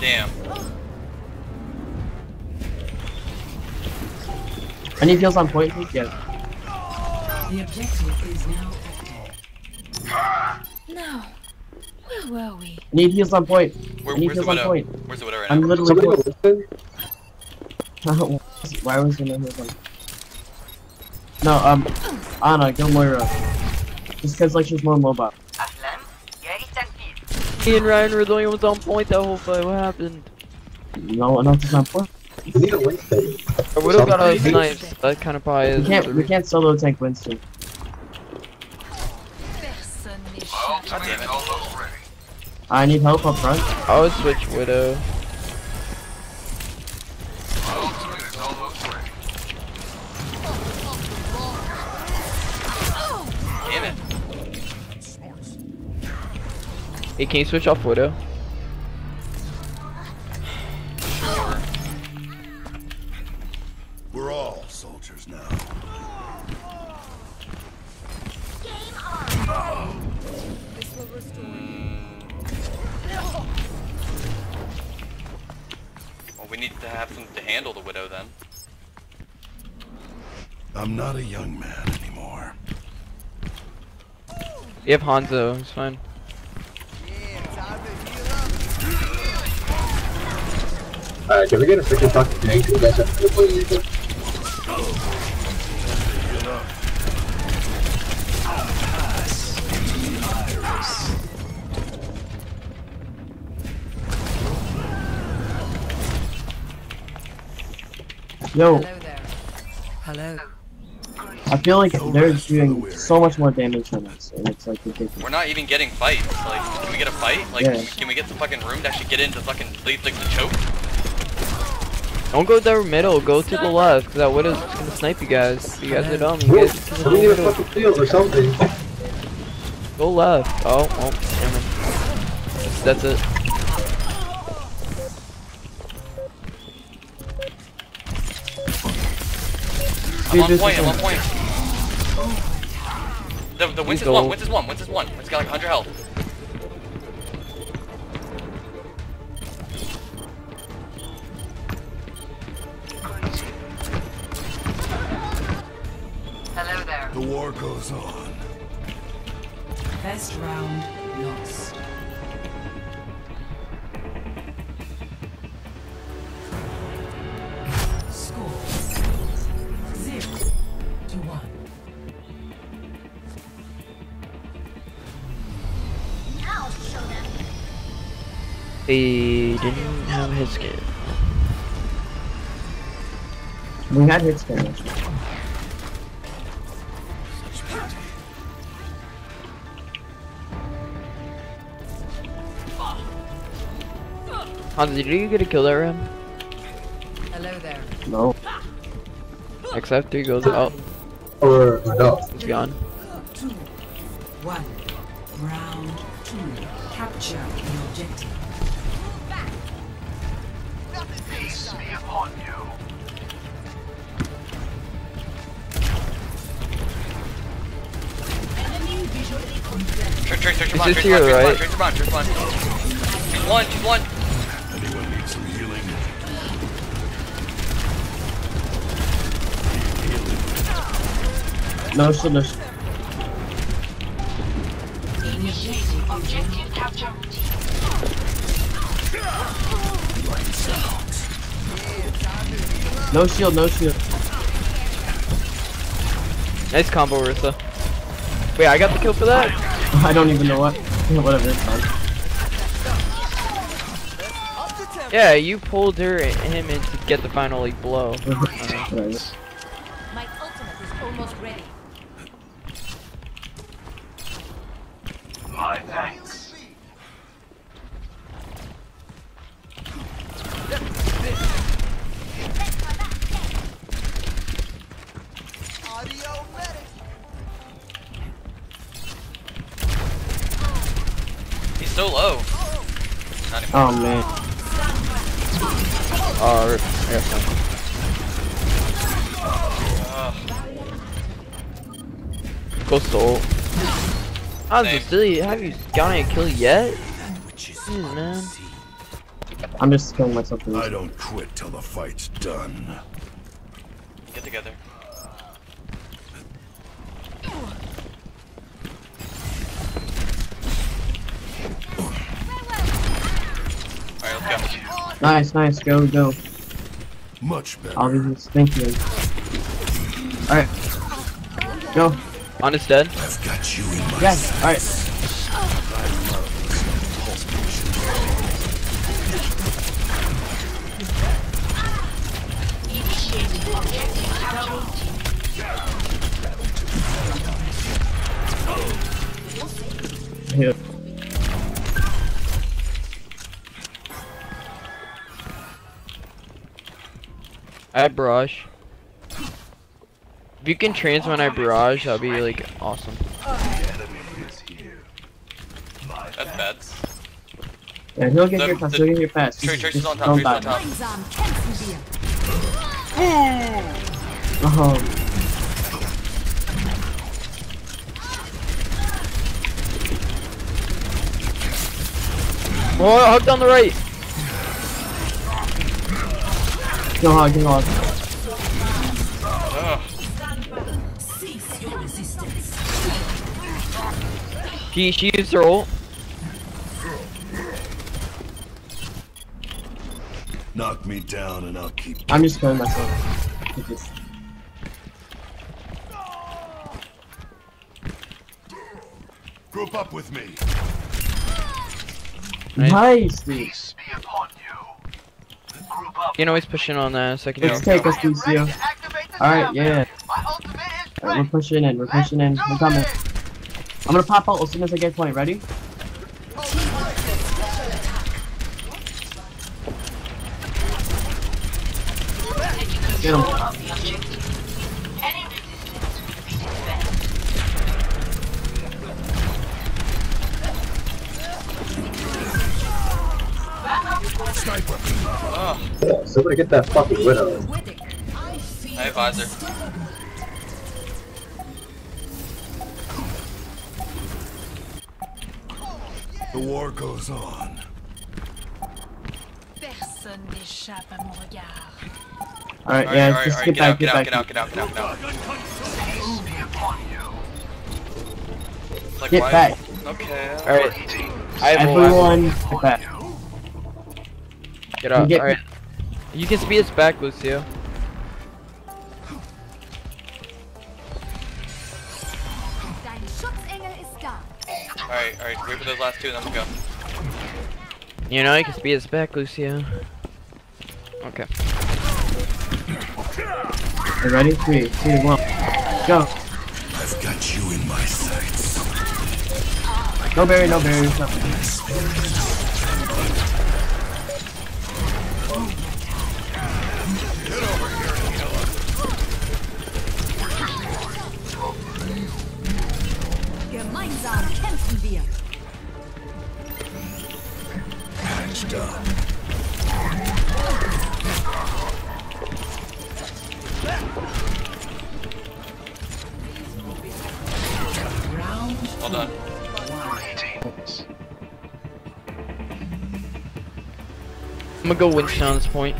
Damn. I need heals on point. Yeah. The objective is now active. No. Where were we? I need heals on point. Where, need where's the heals on widow? point. Where's the widow right I'm now? literally. Why was there no heals on? No, um, Ana, kill Moira. Just cause like she's more mobile. Aslam, Me and Ryan were the only ones on point that whole fight. What happened? No one else is on point. I would have got a snipes. That kind of probably is. We can't, we can't solo tank Winston. God damn it. I need help up front. I would switch Widow. Damn it. Hey, can you switch off Widow? You have Hanzo, it's fine. Alright, can we get a freaking talk to Jake? You guys have to play. Yo. I feel like they're doing so much more damage than us, and it's like ridiculous. We're not even getting fights. Like, can we get a fight? Like, Yeah. can we get some fucking room to actually get into fucking lead like the choke? Don't go down middle, go to the left, cause that widow's gonna snipe you guys. You guys are dumb, you guys can We need a fucking field or something. Go left. Oh, oh, damn it. That's, that's it. I'm on point, is I'm on point. The Wince is one, Wince is one, Wince is one. Wince got like 100 health. We had hit damage. Hans, did you get a kill that ram? Hello there. No. X after goes out. Or, uh, no. He's gone. Two, one. Round two. Capture the objective. Peace be upon you. Trace, to your your right? trace, your trace, your She's one, she's one. Anyone need some healing? No solution. Initiating objective capture routine. No shield, no shield. Nice combo, Rissa. Wait, I got the kill for that? I don't even know what. Whatever, it's fine. Yeah, you pulled her and him in to get the final like blow. Uh, Whatever. Hans, still, have you gotten a kill yet? Jeez, man. I'm just killing myself I don't quit till the fight's done. Get together. Alright, let's go. Nice, nice, go, go. Much better. I'll be just thinking. Alright. Go. On is dead. I've got you in my Yes, objective capture. Here. I. If you can trans when I barrage, that'd be like awesome. That's bad. Yeah, he'll get The- here fast, the- he'll get here fast. Trace, Just- is on top, don't Trace is on die. top. Langsam kämpfen wir. Oh. Oh, hooked on the right. Go hard, go hard. She, she used her ult. Knock me down and I'll keep. I'm just killing myself. Just- Group up with me. Nice, dude. You know he's pushing on that second. Let's take us, Lucio. Alright, yeah. Alright, we're pushing in, we're pushing in. We're coming. I'm gonna pop out as soon as I get point. Ready? Get him. Sniper. Oh, Somebody get that fucking widow. I have visor. War goes on. Personne n'échappe à mon regard. Alright, Alright, yeah, alright, just alright, get get out, back, get get out, back. get out, get out, get out, get out. Like, Get why- back. Okay. Alright. I have Everyone, get back. Get up. Alright. You can speed us back, Lucio. Alright, alright, wait for those last two and then we'll go. You know you can speed us back, Lucio. Okay. You ready? Three, two, one. Go. I've got you in my sights. No berry, no berries, nothing. Gemeinsam kämpfen wir. Patched up. Well done. I'm gonna go Winston on this point.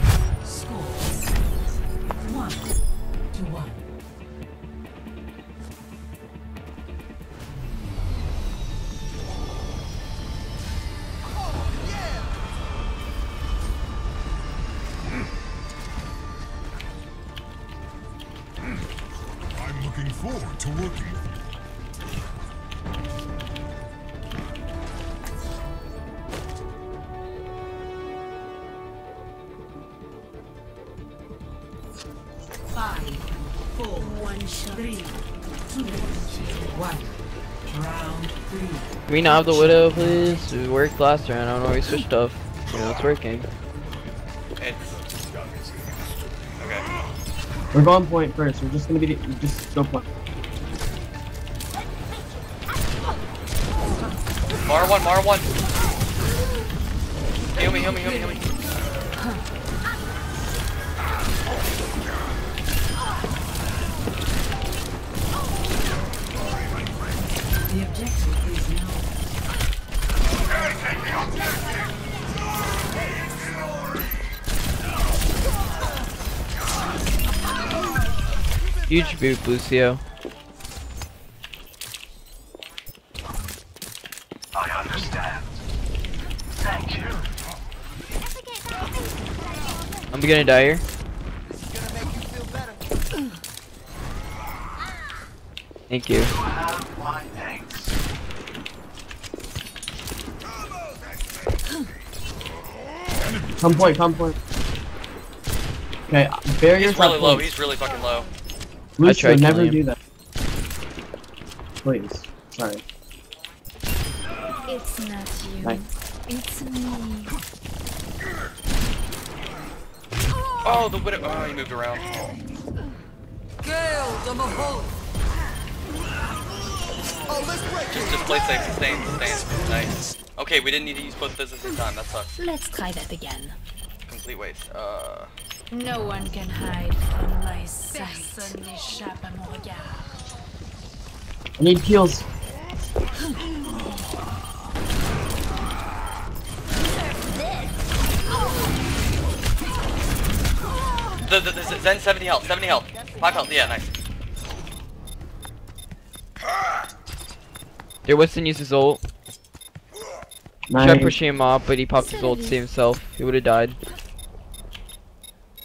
Three, two, one. Round three. Can we not have the Widow, please? We worked last round. I don't know we switched stuff. You know, it's working. It's okay. We're going point first. We're just gonna be the, just go point. Mar one, Mar one. Heal me, heal me, heal me, heal me. Huge boot, Lucio. I understand. Thank you. I'm gonna die here. This is Gonna Thank you. My thanks. Come point, come point. Okay, barriers He's really up low, he's really fucking low. Lucio, tried never killing do that. Please. Sorry. It's not you. Nice. It's me. Oh, the widow. Oh, he moved around. Gale de Mahol. Just, just play safe. Sustain, sustain. Nice. Okay, we didn't need to use both those at the time. That sucks. Let's try that again. Complete waste. Uh. No one can hide from my sight. Personne n'échappe à. I need kills. The, the, the Zen 70 health, 70 health. 5 health, yeah, nice. There Winston used his ult. Nice. Tried pushing him off, but he popped his ult to save himself. He would have died.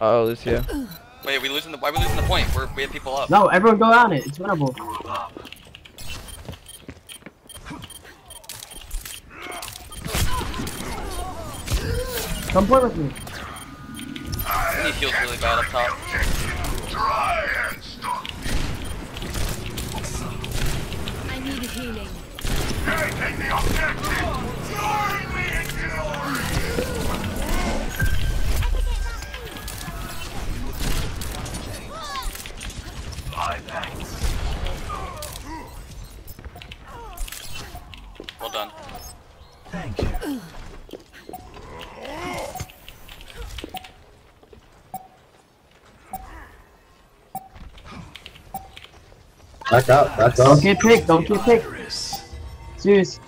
Oh, Lucio. Wait, we losing the why are we losing the point? We're we have people up. No, everyone go on it. It's winnable. Come play with me. He feels really bad up top. I need healing. Well done. Thank you. Back out, back Don't get picked. Don't get picked. Serious.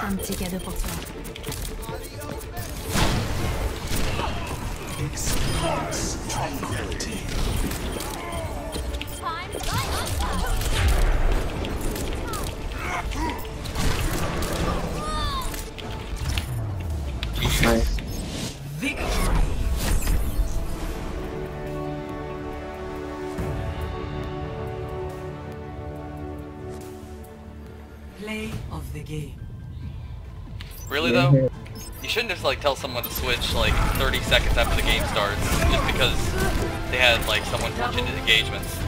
Come together, game. Really though? You shouldn't just like tell someone to switch like 30 seconds after the game starts just because they had like someone switch into engagements.